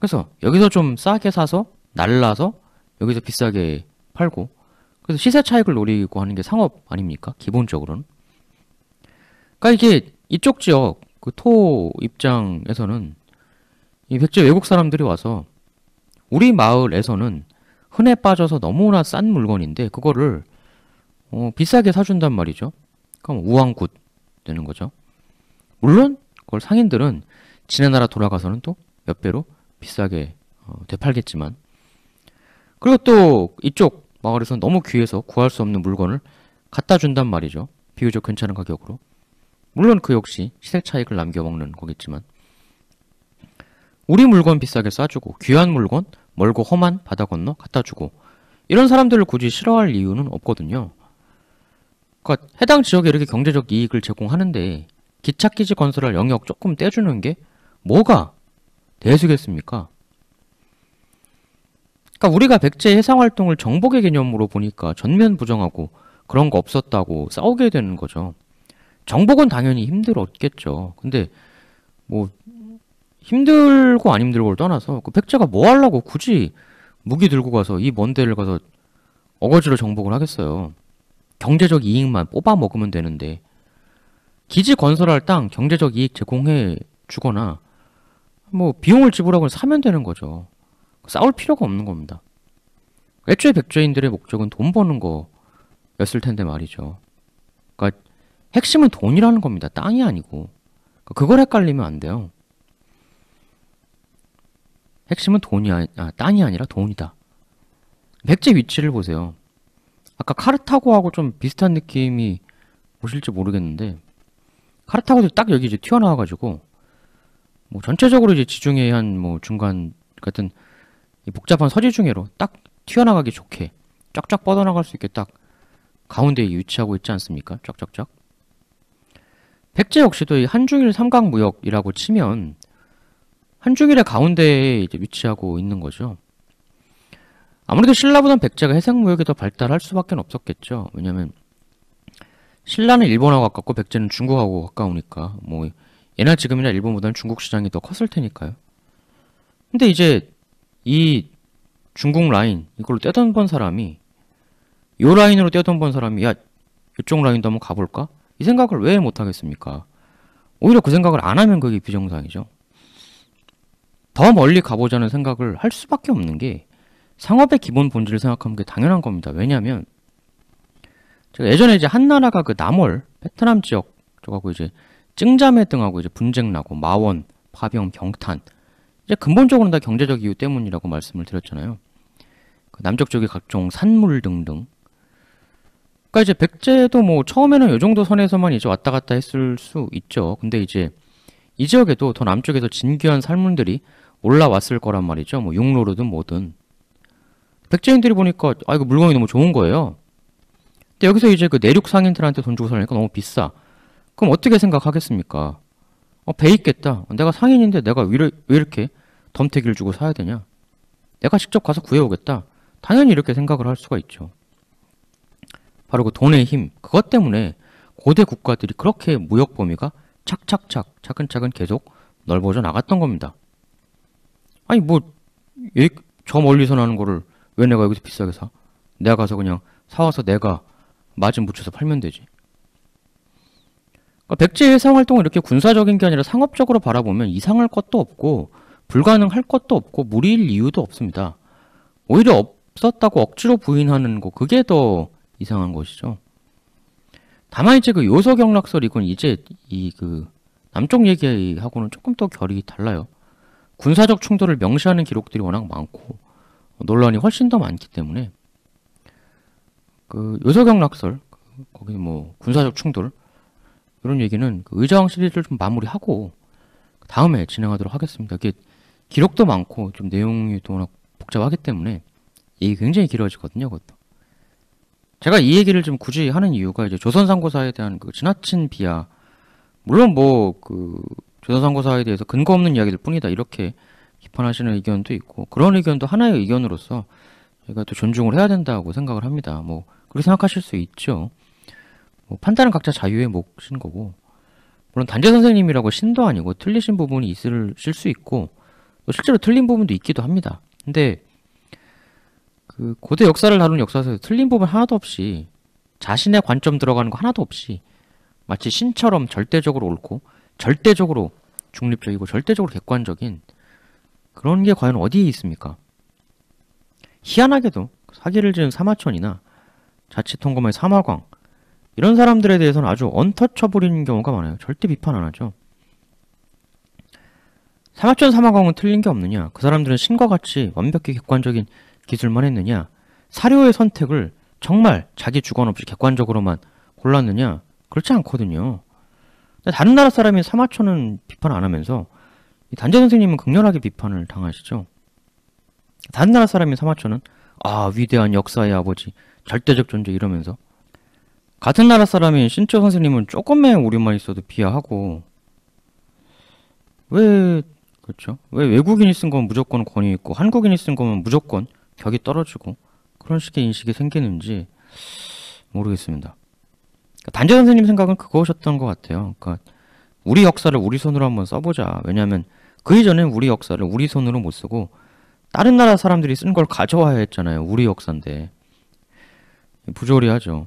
그래서 여기서 좀 싸게 사서 날라서 여기서 비싸게 팔고 그래서 시세 차익을 노리고 하는 게 상업 아닙니까? 기본적으로는. 그러니까 이게 이쪽 지역 그 토 입장에서는 이 백제 외국 사람들이 와서 우리 마을에서는 흔해 빠져서 너무나 싼 물건인데 그거를 어, 비싸게 사준단 말이죠. 그럼 우왕굿 되는 거죠. 물론 그걸 상인들은 지네 나라 돌아가서는 또 몇 배로 비싸게 어, 되팔겠지만 그리고 또 이쪽 마을에서 너무 귀해서 구할 수 없는 물건을 갖다 준단 말이죠. 비교적 괜찮은 가격으로. 물론 그 역시 시세 차익을 남겨먹는 거겠지만 우리 물건 비싸게 싸주고 귀한 물건 멀고 험한 바다 건너 갖다 주고 이런 사람들을 굳이 싫어할 이유는 없거든요. 그러니까 해당 지역에 이렇게 경제적 이익을 제공하는데 기차기지 건설할 영역 조금 떼주는 게 뭐가 대수겠습니까? 그러니까 우리가 백제 해상 활동을 정복의 개념으로 보니까 전면 부정하고 그런 거 없었다고 싸우게 되는 거죠. 정복은 당연히 힘들었겠죠. 근데 뭐 힘들고 안 힘들고를 떠나서 그 백제가 뭐 하려고 굳이 무기 들고 가서 이 먼 데를 가서 어거지로 정복을 하겠어요. 경제적 이익만 뽑아 먹으면 되는데 기지 건설할 땅 경제적 이익 제공해 주거나 뭐 비용을 지불하고 사면 되는 거죠. 싸울 필요가 없는 겁니다. 애초에 백제인들의 목적은 돈 버는 거였을 텐데 말이죠. 그러니까 핵심은 돈이라는 겁니다. 땅이 아니고. 그러니까 그걸 헷갈리면 안 돼요. 핵심은 돈이 아니, 아, 땅이 아니라 돈이다. 백제 위치를 보세요. 아까 카르타고하고 좀 비슷한 느낌이 오실지 모르겠는데 카르타고도 딱 여기 이제 튀어나와가지고 뭐 전체적으로 이제 지중해 한 뭐 중간 같은 복잡한 서지 중해로 딱 튀어나가기 좋게 쫙쫙 뻗어나갈 수 있게 딱 가운데에 위치하고 있지 않습니까? 쫙쫙쫙. 백제 역시도 이 한중일 삼각무역이라고 치면 한중일의 가운데에 이제 위치하고 있는 거죠. 아무래도 신라보단 백제가 해상무역이 더 발달할 수밖에 없었겠죠. 왜냐면 신라는 일본하고 가깝고 백제는 중국하고 가까우니까 뭐 옛날 지금이나 일본보다는 중국 시장이 더 컸을 테니까요. 근데 이제 이 중국 라인 이걸로 떼던 번 사람이 요 라인으로 떼던 번 사람이 야 이쪽 라인도 한번 가볼까? 이 생각을 왜 못하겠습니까? 오히려 그 생각을 안 하면 그게 비정상이죠. 더 멀리 가보자는 생각을 할 수밖에 없는 게 상업의 기본 본질을 생각하면 게 당연한 겁니다. 왜냐하면 제가 예전에 이제 한나라가 그 남월 베트남 지역 쪽하고 이제 찡자매 등하고 이제 분쟁 나고 마원, 파병, 이제 근본적으로는 다 경제적 이유 때문이라고 말씀을 드렸잖아요. 그 남쪽 쪽의 각종 산물 등등. 그러니까 이제 백제도 뭐 처음에는 이 정도 선에서만 이제 왔다 갔다 했을 수 있죠. 근데 이제 이 지역에도 더 남쪽에서 진귀한 살문들이 올라왔을 거란 말이죠. 뭐 육로로든 뭐든. 백제인들이 보니까 아 이거 물건이 너무 좋은 거예요. 근데 여기서 이제 그 내륙 상인들한테 돈 주고 사니까 너무 비싸. 그럼 어떻게 생각하겠습니까? 어, 배 있겠다. 내가 상인인데 내가 왜, 왜 이렇게 덤태기를 주고 사야 되냐? 내가 직접 가서 구해오겠다. 당연히 이렇게 생각을 할 수가 있죠. 바로 그 돈의 힘, 그것 때문에 고대 국가들이 그렇게 무역 범위가 착착착 차근차근 계속 넓어져 나갔던 겁니다. 아니 뭐 저 멀리서 나는 거를 왜 내가 여기서 비싸게 사? 내가 가서 그냥 사와서 내가 마진 붙여서 팔면 되지. 그러니까 백제 해상 활동을 이렇게 군사적인 게 아니라 상업적으로 바라보면 이상할 것도 없고 불가능할 것도 없고 무리일 이유도 없습니다. 오히려 없었다고 억지로 부인하는 거 그게 더 이상한 것이죠. 다만 이제 그 요소 경락설 이건 이제 이 그 남쪽 얘기하고는 조금 더 결이 달라요. 군사적 충돌을 명시하는 기록들이 워낙 많고 논란이 훨씬 더 많기 때문에 그 요소 경 락설 거기 뭐 군사적 충돌 이런 얘기는 그 의자왕 시리즈를 좀 마무리하고 다음에 진행하도록 하겠습니다. 이게 기록도 많고 좀 내용이 또 워낙 복잡하기 때문에 이게 굉장히 길어지거든요, 그것도. 제가 이 얘기를 좀 굳이 하는 이유가 이제 조선상고사에 대한 그 지나친 비하, 물론 뭐 그 조선상고사에 대해서 근거 없는 이야기들 뿐이다 이렇게 비판하시는 의견도 있고 그런 의견도 하나의 의견으로서 저희가 또 존중을 해야 된다고 생각을 합니다. 뭐 그렇게 생각하실 수 있죠. 뭐 판단은 각자 자유의 몫인 거고 물론 단재 선생님이라고 신도 아니고 틀리신 부분이 있을 수 있고 또 실제로 틀린 부분도 있기도 합니다. 근데 그 고대 역사를 다루는 역사에서 틀린 부분 하나도 없이 자신의 관점 들어가는 거 하나도 없이 마치 신처럼 절대적으로 옳고 절대적으로 중립적이고 절대적으로 객관적인 그런 게 과연 어디에 있습니까? 희한하게도 사기를 지은 사마천이나 자치통검의 사마광 이런 사람들에 대해서는 아주 언터쳐버리는 경우가 많아요. 절대 비판 안 하죠. 사마천 사마광은 틀린 게 없느냐? 그 사람들은 신과 같이 완벽히 객관적인 기술만 했느냐? 사료의 선택을 정말 자기 주관 없이 객관적으로만 골랐느냐? 그렇지 않거든요. 다른 나라 사람이 사마천은 비판 안 하면서 단재 선생님은 극렬하게 비판을 당하시죠. 다른 나라 사람이 사마천은 아 위대한 역사의 아버지 절대적 존재 이러면서 같은 나라 사람인 신조 선생님은 조금의 오류만 있어도 비하하고 왜 그렇죠? 왜 외국인이 쓴 건 무조건 권위 있고 한국인이 쓴 거면 무조건 격이 떨어지고 그런 식의 인식이 생기는지 모르겠습니다. 그러니까 단재 선생님 생각은 그거셨던 것 같아요. 그러니까 우리 역사를 우리 손으로 한번 써보자. 왜냐하면 그 이전엔 우리 역사를 우리 손으로 못 쓰고 다른 나라 사람들이 쓴 걸 가져와야 했잖아요. 우리 역사인데 부조리하죠.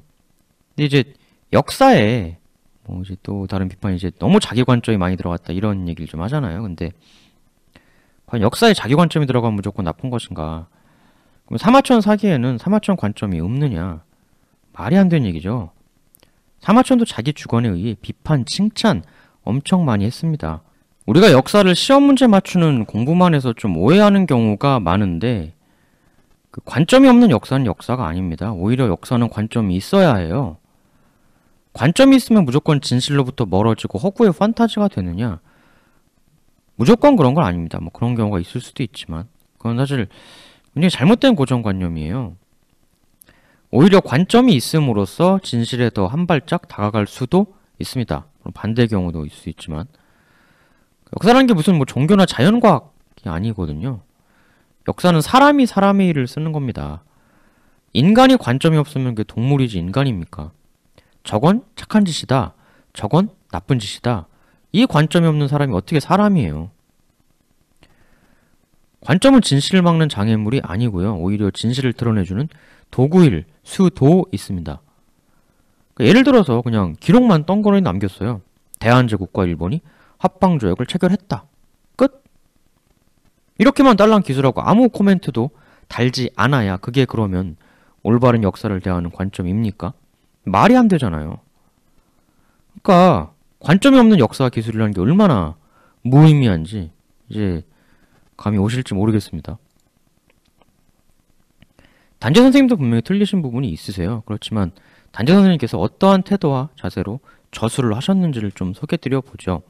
근데 이제 역사에 뭐 이제 또 다른 비판이 이제 너무 자기 관점이 많이 들어갔다 이런 얘기를 좀 하잖아요. 근데 과연 역사에 자기 관점이 들어가면 무조건 나쁜 것인가? 그럼 사마천 사기에는 사마천 관점이 없느냐? 말이 안 되는 얘기죠. 사마천도 자기 주관에 의해 비판, 칭찬 엄청 많이 했습니다. 우리가 역사를 시험 문제 맞추는 공부만 해서 좀 오해하는 경우가 많은데 그 관점이 없는 역사는 역사가 아닙니다. 오히려 역사는 관점이 있어야 해요. 관점이 있으면 무조건 진실로부터 멀어지고 허구의 판타지가 되느냐? 무조건 그런 건 아닙니다. 뭐 그런 경우가 있을 수도 있지만 그건 사실 굉장히 잘못된 고정관념이에요. 오히려 관점이 있음으로써 진실에 더 한 발짝 다가갈 수도 있습니다. 반대 경우도 있을 수 있지만 역사라는 게 무슨 뭐 종교나 자연과학이 아니거든요. 역사는 사람이 사람의 일을 쓰는 겁니다. 인간이 관점이 없으면 그게 동물이지 인간입니까? 저건 착한 짓이다. 저건 나쁜 짓이다. 이 관점이 없는 사람이 어떻게 사람이에요? 관점은 진실을 막는 장애물이 아니고요. 오히려 진실을 드러내주는 도구일 수도 있습니다. 그러니까 예를 들어서 그냥 기록만 덩그러니 남겼어요. 대한제국과 일본이 합방조약을 체결했다. 끝. 이렇게만 딸랑 기술하고 아무 코멘트도 달지 않아야 그게 그러면 올바른 역사를 대하는 관점입니까? 말이 안 되잖아요. 그러니까 관점이 없는 역사 기술이라는 게 얼마나 무의미한지 이제 감이 오실지 모르겠습니다. 단재 선생님도 분명히 틀리신 부분이 있으세요. 그렇지만 단재 선생님께서 어떠한 태도와 자세로 저술을 하셨는지를 좀 소개드려 보죠.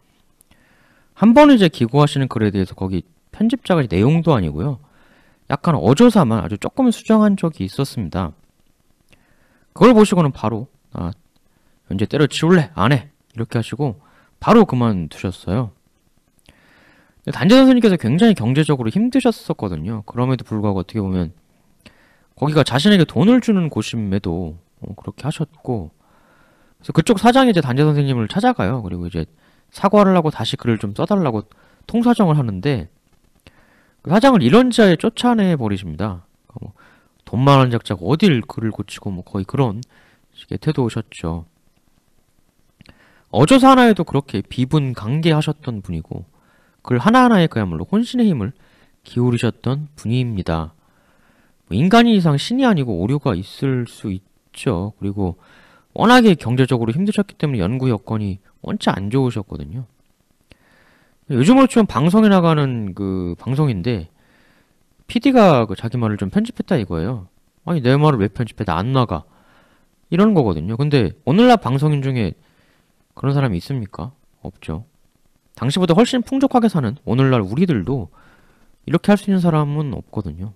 한 번 이제 기고하시는 글에 대해서 거기 편집자가 내용도 아니고요. 약간 어조사만 아주 조금 수정한 적이 있었습니다. 그걸 보시고는 바로 아, 현재 때려치울래? 안 해. 이렇게 하시고 바로 그만두셨어요. 단재 선생님께서 굉장히 경제적으로 힘드셨었거든요. 그럼에도 불구하고 어떻게 보면 거기가 자신에게 돈을 주는 곳임에도 어, 그렇게 하셨고 그래서 그쪽 사장이 이제 단재 선생님을 찾아가요. 그리고 이제 사과를 하고 다시 글을 좀 써달라고 통사정을 하는데 그 사장을 이런지하에 쫓아내 버리십니다. 뭐돈 많은 작자가 어딜 글을 고치고 뭐 거의 그런 식의 태도셨죠. 어조사 하나에도 그렇게 비분 강개하셨던 분이고 글 하나하나에 그야말로 혼신의 힘을 기울이셨던 분입니다. 뭐 인간이 이상 신이 아니고 오류가 있을 수 있죠. 그리고 워낙에 경제적으로 힘드셨기 때문에 연구 여건이 원체 안 좋으셨거든요. 요즘으로 치면 방송에 나가는 그 방송인데 PD가 그 자기 말을 좀 편집했다 이거예요. 아니 내 말을 왜 편집해? 나 안 나가. 이런 거거든요. 근데 오늘날 방송인 중에 그런 사람이 있습니까? 없죠. 당시보다 훨씬 풍족하게 사는 오늘날 우리들도 이렇게 할 수 있는 사람은 없거든요.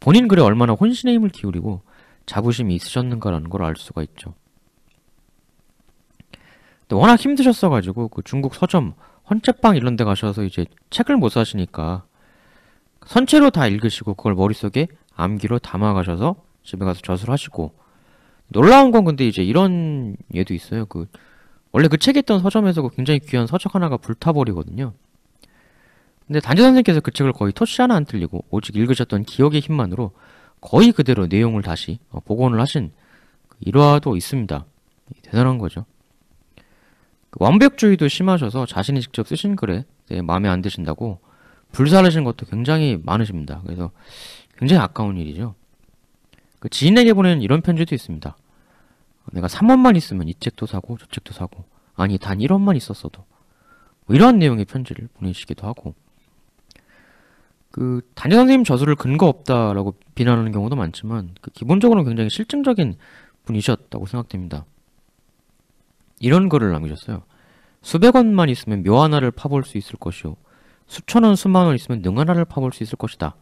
본인 글에 얼마나 혼신의 힘을 기울이고 자부심이 있으셨는가라는 걸 알 수가 있죠. 워낙 힘드셨어가지고 그 중국 서점 헌책방 이런 데 가셔서 이제 책을 못 사시니까 선체로 다 읽으시고 그걸 머릿속에 암기로 담아가셔서 집에 가서 젖을 하시고 놀라운 건 근데 이제 이런 예도 있어요. 그 원래 그 책에 있던 서점에서 그 굉장히 귀한 서적 하나가 불타버리거든요. 근데 단지 선생님께서 그 책을 거의 토시 하나 안 틀리고 오직 읽으셨던 기억의 힘만으로 거의 그대로 내용을 다시 어, 복원을 하신 그 일화도 있습니다. 대단한 거죠. 그 완벽주의도 심하셔서 자신이 직접 쓰신 글에 마음에 안 드신다고 불사르신 것도 굉장히 많으십니다. 그래서 굉장히 아까운 일이죠. 그 지인에게 보내는 이런 편지도 있습니다. 내가 3원만 있으면 이 책도 사고 저 책도 사고 아니 단 1원만 있었어도 뭐 이런 내용의 편지를 보내시기도 하고 그 담임 선생님 저술을 근거 없다라고 비난하는 경우도 많지만 그 기본적으로 굉장히 실증적인 분이셨다고 생각됩니다. 이런 글을 남기셨어요. 수백 원만 있으면 묘 하나를 파볼 수 있을 것이오. 수천 원, 수만 원 있으면 능 하나를 파볼 수 있을 것이다.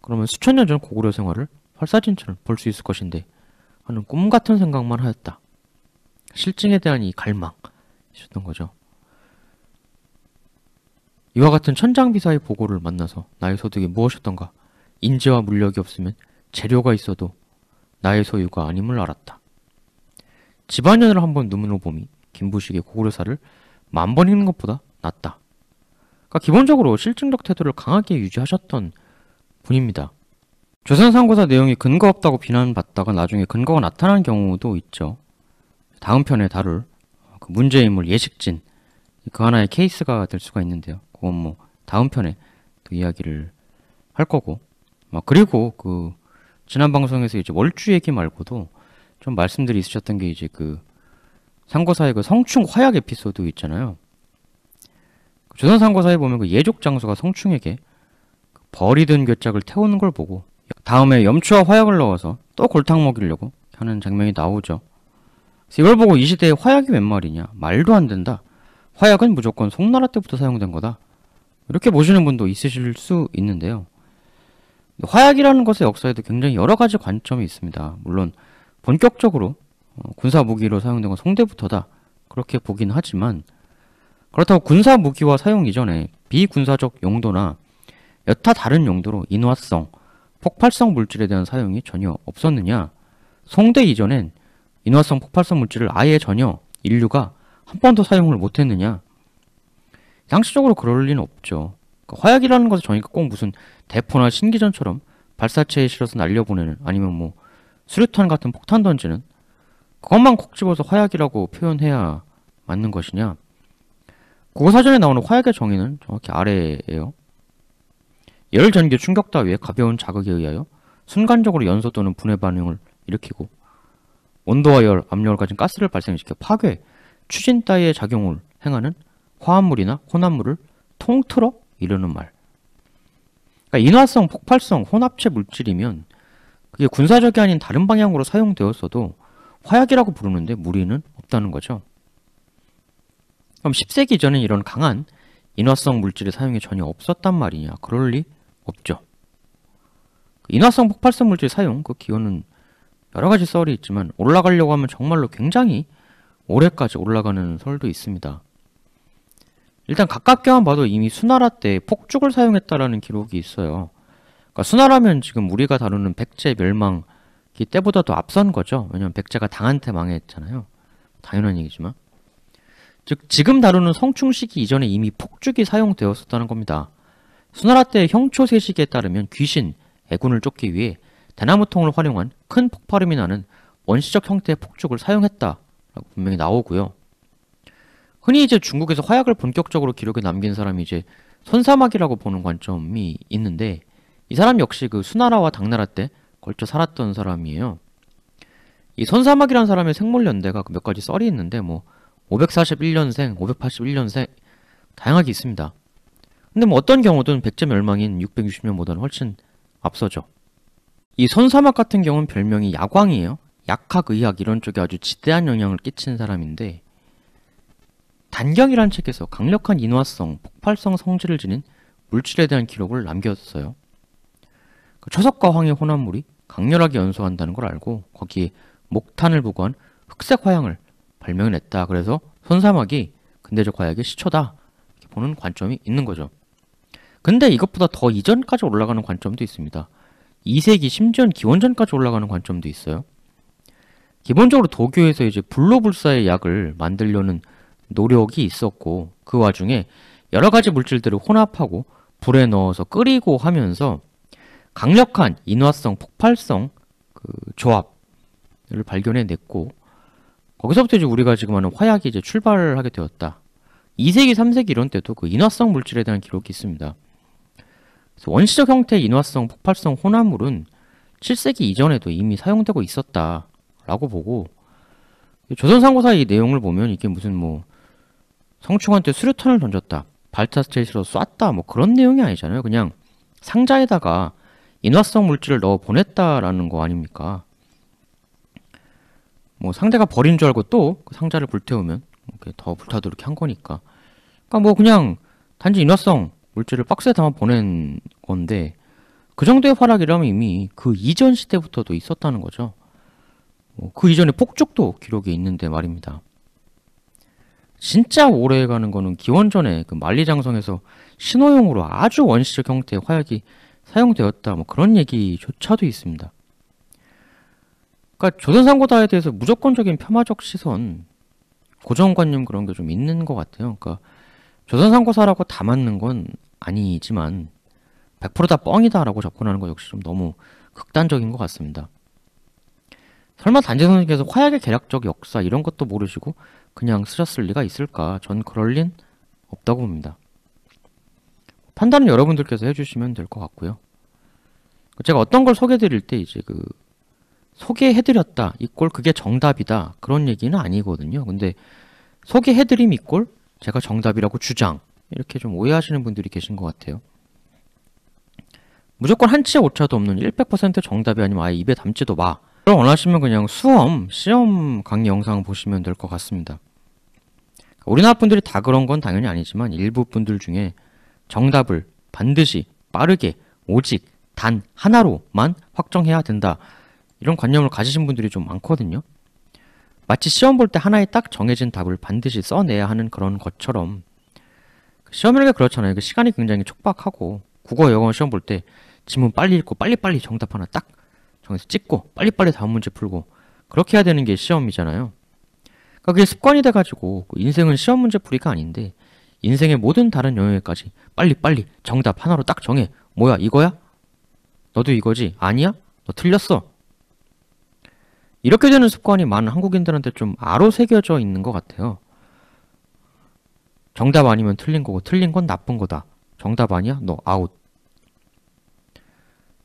그러면 수천 년 전 고구려 생활을 활사진처럼 볼 수 있을 것인데 하는 꿈 같은 생각만 하였다. 실증에 대한 이 갈망 있었던 거죠. 이와 같은 천장비사의 보고를 만나서 나의 소득이 무엇이었던가 인재와 물력이 없으면 재료가 있어도 나의 소유가 아님을 알았다. 집안연을 한번 눈으로 봄이 김부식의 고구려사를 만 번 읽는 것보다 낫다. 그러니까 기본적으로 실증적 태도를 강하게 유지하셨던 분입니다. 조선상고사 내용이 근거 없다고 비난받다가 나중에 근거가 나타난 경우도 있죠. 다음 편에 다룰 그 문제인물 예식진 그 하나의 케이스가 될 수가 있는데요. 그건 뭐 다음 편에 그 이야기를 할 거고 막 그리고 그 지난 방송에서 이제 월주 얘기 말고도 좀 말씀들이 있으셨던 게 이제 그 상고사의 그 성충 화약 에피소드 있잖아요. 조선 상고사에 보면 그 예족 장수가 성충에게 그 버리든 괴짝을 태우는 걸 보고 다음에 염추와 화약을 넣어서 또 골탕 먹이려고 하는 장면이 나오죠. 이걸 보고 이 시대에 화약이 웬 말이냐 말도 안 된다. 화약은 무조건 송나라 때부터 사용된 거다. 이렇게 보시는 분도 있으실 수 있는데요. 화약이라는 것의 역사에도 굉장히 여러 가지 관점이 있습니다. 물론 본격적으로 어, 군사 무기로 사용된 건 송대부터다. 그렇게 보긴 하지만 그렇다고 군사 무기와 사용 이전에 비군사적 용도나 여타 다른 용도로 인화성, 폭발성 물질에 대한 사용이 전혀 없었느냐? 송대 이전엔 인화성 폭발성 물질을 아예 전혀 인류가 한 번도 사용을 못했느냐? 상식적으로 그럴 리는 없죠. 그러니까 화약이라는 것을 저희가 꼭 무슨 대포나 신기전처럼 발사체에 실어서 날려보내는 아니면 뭐 수류탄 같은 폭탄 던지는 그것만 콕 집어서 화약이라고 표현해야 맞는 것이냐? 국어사전에 나오는 화약의 정의는 정확히 아래에요. 열 전기 충격 따위의 가벼운 자극에 의하여 순간적으로 연소 또는 분해 반응을 일으키고 온도와 열, 압력을 가진 가스를 발생시켜 파괴, 추진 따위의 작용을 행하는 화합물이나 혼합물을 통틀어 이르는 말. 그러니까 인화성, 폭발성, 혼합체 물질이면 그게 군사적이 아닌 다른 방향으로 사용되었어도 화약이라고 부르는데 무리는 없다는 거죠. 그럼 10세기 전엔 이런 강한 인화성 물질의 사용이 전혀 없었단 말이냐? 그럴 리 없죠. 그 인화성 폭발성 물질 사용 그 기원은 여러 가지 썰이 있지만 올라가려고 하면 정말로 굉장히 오래까지 올라가는 설도 있습니다. 일단 가깝게만 봐도 이미 수나라 때 폭죽을 사용했다라는 기록이 있어요. 그러니까 수나라면 지금 우리가 다루는 백제 멸망 기 때보다도 앞선 거죠. 왜냐면 백제가 당한테 망했잖아요. 당연한 얘기지만. 즉 지금 다루는 성충 시기 이전에 이미 폭죽이 사용되었었다는 겁니다. 수나라 때 형초 세식에 따르면 귀신, 애군을 쫓기 위해 대나무통을 활용한 큰 폭발음이 나는 원시적 형태의 폭죽을 사용했다라고 분명히 나오고요. 흔히 이제 중국에서 화약을 본격적으로 기록에 남긴 사람이 이제 손사막이라고 보는 관점이 있는데 이 사람 역시 그 수나라와 당나라 때 걸쳐 살았던 사람이에요. 이 손사막이라는 사람의 생물 연대가 그몇 가지 썰이 있는데 뭐 541년생, 581년생 다양하게 있습니다. 근데 뭐 어떤 경우든 백제 멸망인 660년보다는 훨씬 앞서죠. 이 손사막 같은 경우는 별명이 야광이에요. 약학, 의학 이런 쪽에 아주 지대한 영향을 끼친 사람인데 단경이란 책에서 강력한 인화성, 폭발성 성질을 지닌 물질에 대한 기록을 남겼어요. 그 초석과 황의 혼합물이 강렬하게 연소한다는 걸 알고 거기에 목탄을 부과한 흑색 화양을 발명해냈다. 그래서 손사막이 근대적 화약의 시초다. 이렇게 보는 관점이 있는 거죠. 근데 이것보다 더 이전까지 올라가는 관점도 있습니다. 2세기 심지어는 기원전까지 올라가는 관점도 있어요. 기본적으로 도교에서 이제 불로불사의 약을 만들려는 노력이 있었고 그 와중에 여러 가지 물질들을 혼합하고 불에 넣어서 끓이고 하면서 강력한 인화성, 폭발성 그 조합을 발견해냈고 거기서부터 이제 우리가 지금 하는 화약이 이제 출발을 하게 되었다. 2세기, 3세기 이런 때도 그 인화성 물질에 대한 기록이 있습니다. 원시적 형태의 인화성, 폭발성 혼합물은 7세기 이전에도 이미 사용되고 있었다라고 보고 조선상고사의 이 내용을 보면 이게 무슨 뭐 성충한테 수류탄을 던졌다, 발타스테이스로 쐈다 뭐 그런 내용이 아니잖아요. 그냥 상자에다가 인화성 물질을 넣어 보냈다라는 거 아닙니까? 뭐 상대가 버린 줄 알고 또 그 상자를 불태우면 이렇게 더 불타도록 한 거니까. 그러니까 뭐 그냥 단지 인화성 물질을 박스에 담아 보낸 건데 그 정도의 활약이라면 이미 그 이전 시대부터도 있었다는 거죠. 뭐그 이전에 폭죽도 기록에 있는데 말입니다. 진짜 오래 가는 거는 기원전에 그 만리장성에서 신호용으로 아주 원시적 형태의 화약이 사용되었다 뭐 그런 얘기조차도 있습니다. 그러니까 조선상고다에 대해서 무조건적인 폄하적 시선, 고정관념 그런 게 좀 있는 것 같아요. 그러니까 조선상고사라고 다 맞는 건 아니지만 100%다 뻥이다라고 접근하는 거 역시 좀 너무 극단적인 것 같습니다. 설마 단재 선생님께서 화약의 계략적 역사 이런 것도 모르시고 그냥 쓰셨을 리가 있을까? 전 그럴 린 없다고 봅니다. 판단은 여러분들께서 해주시면 될 것 같고요. 제가 어떤 걸 소개해드릴 때 이제 그 소개해드렸다 이꼴 그게 정답이다 그런 얘기는 아니거든요. 근데 소개해드림 이꼴 제가 정답이라고 주장 이렇게 좀 오해하시는 분들이 계신 것 같아요. 무조건 한치의 오차도 없는 100% 정답이 아니면 아예 입에 담지도 마. 그걸 원하시면 그냥 수험, 시험 강의 영상 보시면 될 것 같습니다. 우리나라 분들이 다 그런 건 당연히 아니지만 일부 분들 중에 정답을 반드시 빠르게 오직 단 하나로만 확정해야 된다. 이런 관념을 가지신 분들이 좀 많거든요. 마치 시험 볼 때 하나의 딱 정해진 답을 반드시 써내야 하는 그런 것처럼 시험이라는 게 그렇잖아요. 그 시간이 굉장히 촉박하고 국어, 영어 시험 볼 때 지문 빨리 읽고 빨리빨리 정답 하나 딱 정해서 찍고 빨리빨리 다음 문제 풀고 그렇게 해야 되는 게 시험이잖아요. 그러니까 그게 습관이 돼가지고 그 인생은 시험 문제 풀이가 아닌데 인생의 모든 다른 영역까지 빨리빨리 정답 하나로 딱 정해. 뭐야 이거야? 너도 이거지? 아니야? 너 틀렸어. 이렇게 되는 습관이 많은 한국인들한테 좀 아로 새겨져 있는 것 같아요. 정답 아니면 틀린 거고 틀린 건 나쁜 거다. 정답 아니야? 너 아웃.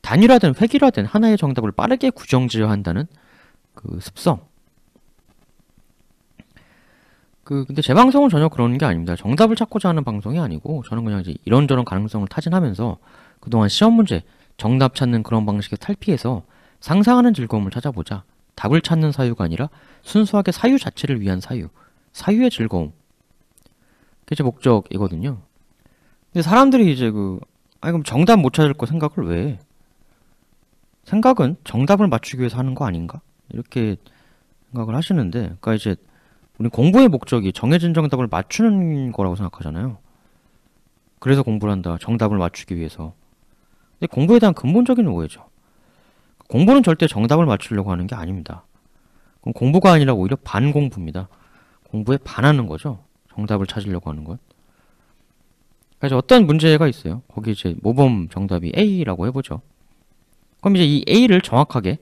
단위라든 획일화된 하나의 정답을 빠르게 구정지어야 한다는 그 습성. 그 근데 제 방송은 전혀 그런 게 아닙니다. 정답을 찾고자 하는 방송이 아니고 저는 그냥 이제 이런저런 가능성을 타진하면서 그동안 시험 문제 정답 찾는 그런 방식에 탈피해서 상상하는 즐거움을 찾아보자. 답을 찾는 사유가 아니라 순수하게 사유 자체를 위한 사유. 사유의 즐거움. 그게 제 목적이거든요. 근데 사람들이 이제 그 아니 그럼 정답 못 찾을 거 생각을 왜 해? 생각은 정답을 맞추기 위해서 하는 거 아닌가? 이렇게 생각을 하시는데 그러니까 이제 우리 공부의 목적이 정해진 정답을 맞추는 거라고 생각하잖아요. 그래서 공부를 한다. 정답을 맞추기 위해서. 근데 공부에 대한 근본적인 오해죠. 공부는 절대 정답을 맞추려고 하는 게 아닙니다. 그럼 공부가 아니라 오히려 반공부입니다. 공부에 반하는 거죠. 정답을 찾으려고 하는 건. 그래서 어떤 문제가 있어요. 거기 이제 모범 정답이 A라고 해보죠. 그럼 이제 이 A를 정확하게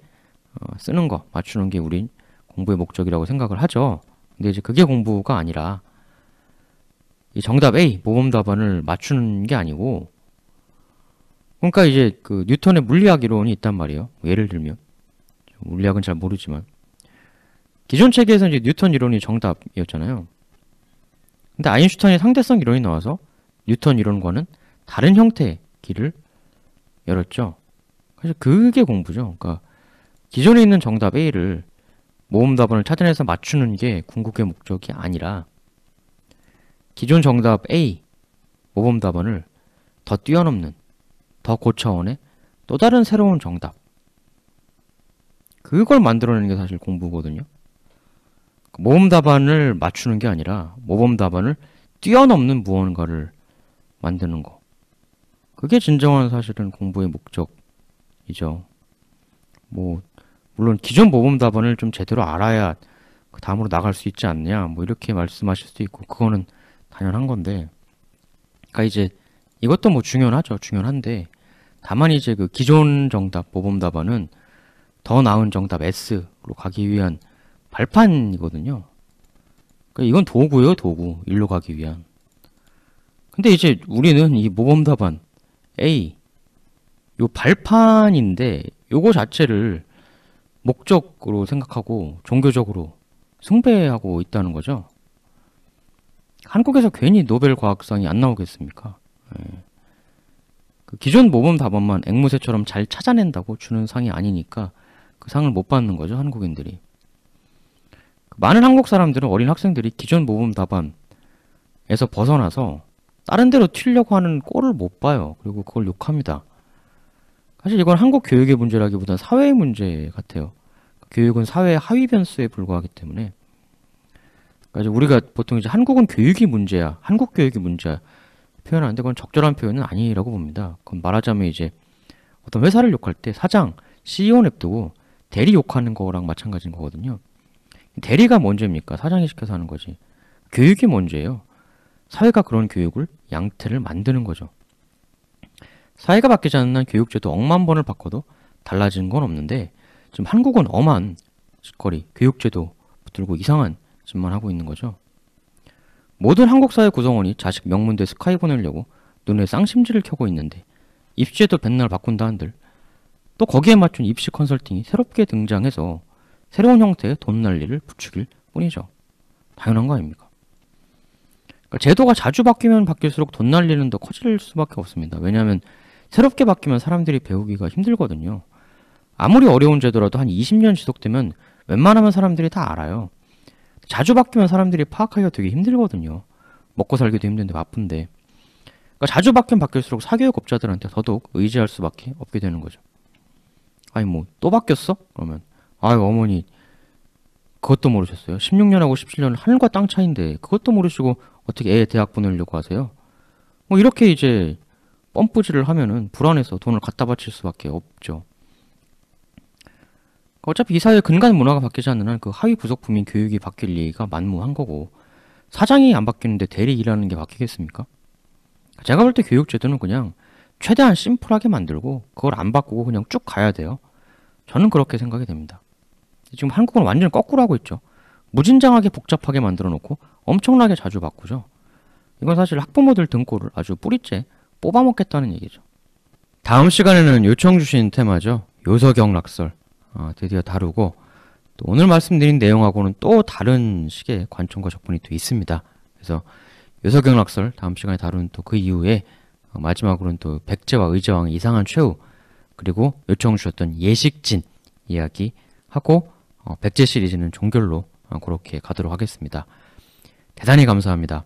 어, 쓰는 거, 맞추는 게 우린 공부의 목적이라고 생각을 하죠. 근데 이제 그게 공부가 아니라 이 정답 A 모범 답안을 맞추는 게 아니고 그러니까 이제 그 뉴턴의 물리학 이론이 있단 말이에요. 뭐 예를 들면 물리학은 잘 모르지만 기존 체계에서 이제 뉴턴 이론이 정답이었잖아요. 근데 아인슈타인의 상대성 이론이 나와서 뉴턴 이론과는 다른 형태의 길을 열었죠. 그래서 그게 공부죠. 그러니까 기존에 있는 정답 A를 모음 답안을 찾아내서 맞추는 게 궁극의 목적이 아니라 기존 정답 A 모범 답안을 더 뛰어넘는, 더 고차원의 또 다른 새로운 정답. 그걸 만들어내는 게 사실 공부거든요. 그 모범 답안을 맞추는 게 아니라 모범 답안을 뛰어넘는 무언가를 만드는 거. 그게 진정한 사실은 공부의 목적이죠. 뭐 물론 기존 모범 답안을 좀 제대로 알아야 그 다음으로 나갈 수 있지 않냐 뭐 이렇게 말씀하실 수도 있고 그거는 당연한 건데 그러니까 이제 이것도 뭐 중요하죠 중요한데 다만 이제 그 기존 정답 모범 답안은 더 나은 정답 S로 가기 위한 발판이거든요. 그러니까 이건 도구예요 도구 일로 가기 위한. 근데 이제 우리는 이 모범 답안 A 요 발판인데 요거 자체를 목적으로 생각하고 종교적으로 숭배하고 있다는 거죠. 한국에서 괜히 노벨 과학상이 안 나오겠습니까? 예. 그 기존 모범 답안만 앵무새처럼 잘 찾아낸다고 주는 상이 아니니까 그 상을 못 받는 거죠, 한국인들이. 그 많은 한국 사람들은 어린 학생들이 기존 모범 답안에서 벗어나서 다른 데로 튀려고 하는 꼴을 못 봐요. 그리고 그걸 욕합니다. 사실 이건 한국 교육의 문제라기보다는 사회의 문제 같아요. 교육은 사회의 하위 변수에 불과하기 때문에. 그러니까 우리가 보통 이제 한국은 교육이 문제야, 한국 교육이 문제야 표현하는데 그건 적절한 표현은 아니라고 봅니다. 그건 말하자면 이제 어떤 회사를 욕할 때 사장, CEO 냅두고 대리 욕하는 거랑 마찬가지인 거거든요. 대리가 문제입니까? 사장이 시켜서 하는 거지. 교육이 문제예요. 사회가 그런 교육을 양태를 만드는 거죠. 사회가 바뀌지 않는 한 교육제도 억만 번을 바꿔도 달라지는 건 없는데 지금 한국은 엄한 짓거리, 교육제도 붙들고 이상한 짓만 하고 있는 거죠. 모든 한국 사회 구성원이 자식 명문대 스카이 보내려고 눈에 쌍심지를 켜고 있는데 입시에도 맨날 바꾼다 한들 또 거기에 맞춘 입시 컨설팅이 새롭게 등장해서 새로운 형태의 돈 난리를 부추길 뿐이죠. 당연한 거 아닙니까? 그러니까 제도가 자주 바뀌면 바뀔수록 돈 난리는 더 커질 수밖에 없습니다. 왜냐하면 새롭게 바뀌면 사람들이 배우기가 힘들거든요. 아무리 어려운 제도라도 한 20년 지속되면 웬만하면 사람들이 다 알아요. 자주 바뀌면 사람들이 파악하기가 되게 힘들거든요. 먹고 살기도 힘든데 바쁜데. 그러니까 자주 바뀌면 바뀔수록 사교육 업자들한테 더더욱 의지할 수밖에 없게 되는 거죠. 아니 뭐 또 바뀌었어? 그러면 아유 어머니 그것도 모르셨어요. 16년하고 17년은 하늘과 땅 차인데 그것도 모르시고 어떻게 애 대학 보내려고 하세요? 뭐 이렇게 이제 뻔뿌질을 하면은 불안해서 돈을 갖다 바칠 수밖에 없죠. 어차피 이 사회의 근간 문화가 바뀌지 않는 한 그 하위 부속품인 교육이 바뀔 리가 만무한 거고 사장이 안 바뀌는데 대리 일하는 게 바뀌겠습니까? 제가 볼 때 교육 제도는 그냥 최대한 심플하게 만들고 그걸 안 바꾸고 그냥 쭉 가야 돼요. 저는 그렇게 생각이 됩니다. 지금 한국은 완전 거꾸로 하고 있죠. 무진장하게 복잡하게 만들어 놓고 엄청나게 자주 바꾸죠. 이건 사실 학부모들 등골을 아주 뿌리째 뽑아먹겠다는 얘기죠. 다음 시간에는 요청 주신 테마죠. 요서경 낙설 어, 드디어 다루고 또 오늘 말씀드린 내용하고는 또 다른 식의 관점과 접근이 또 있습니다. 그래서 요서경 낙설 다음 시간에 다루는 또 그 이후에 어, 마지막으로는 또 백제와 의제왕의 이상한 최후 그리고 요청 주셨던 예식진 이야기 하고 어, 백제 시리즈는 종결로 어, 그렇게 가도록 하겠습니다. 대단히 감사합니다.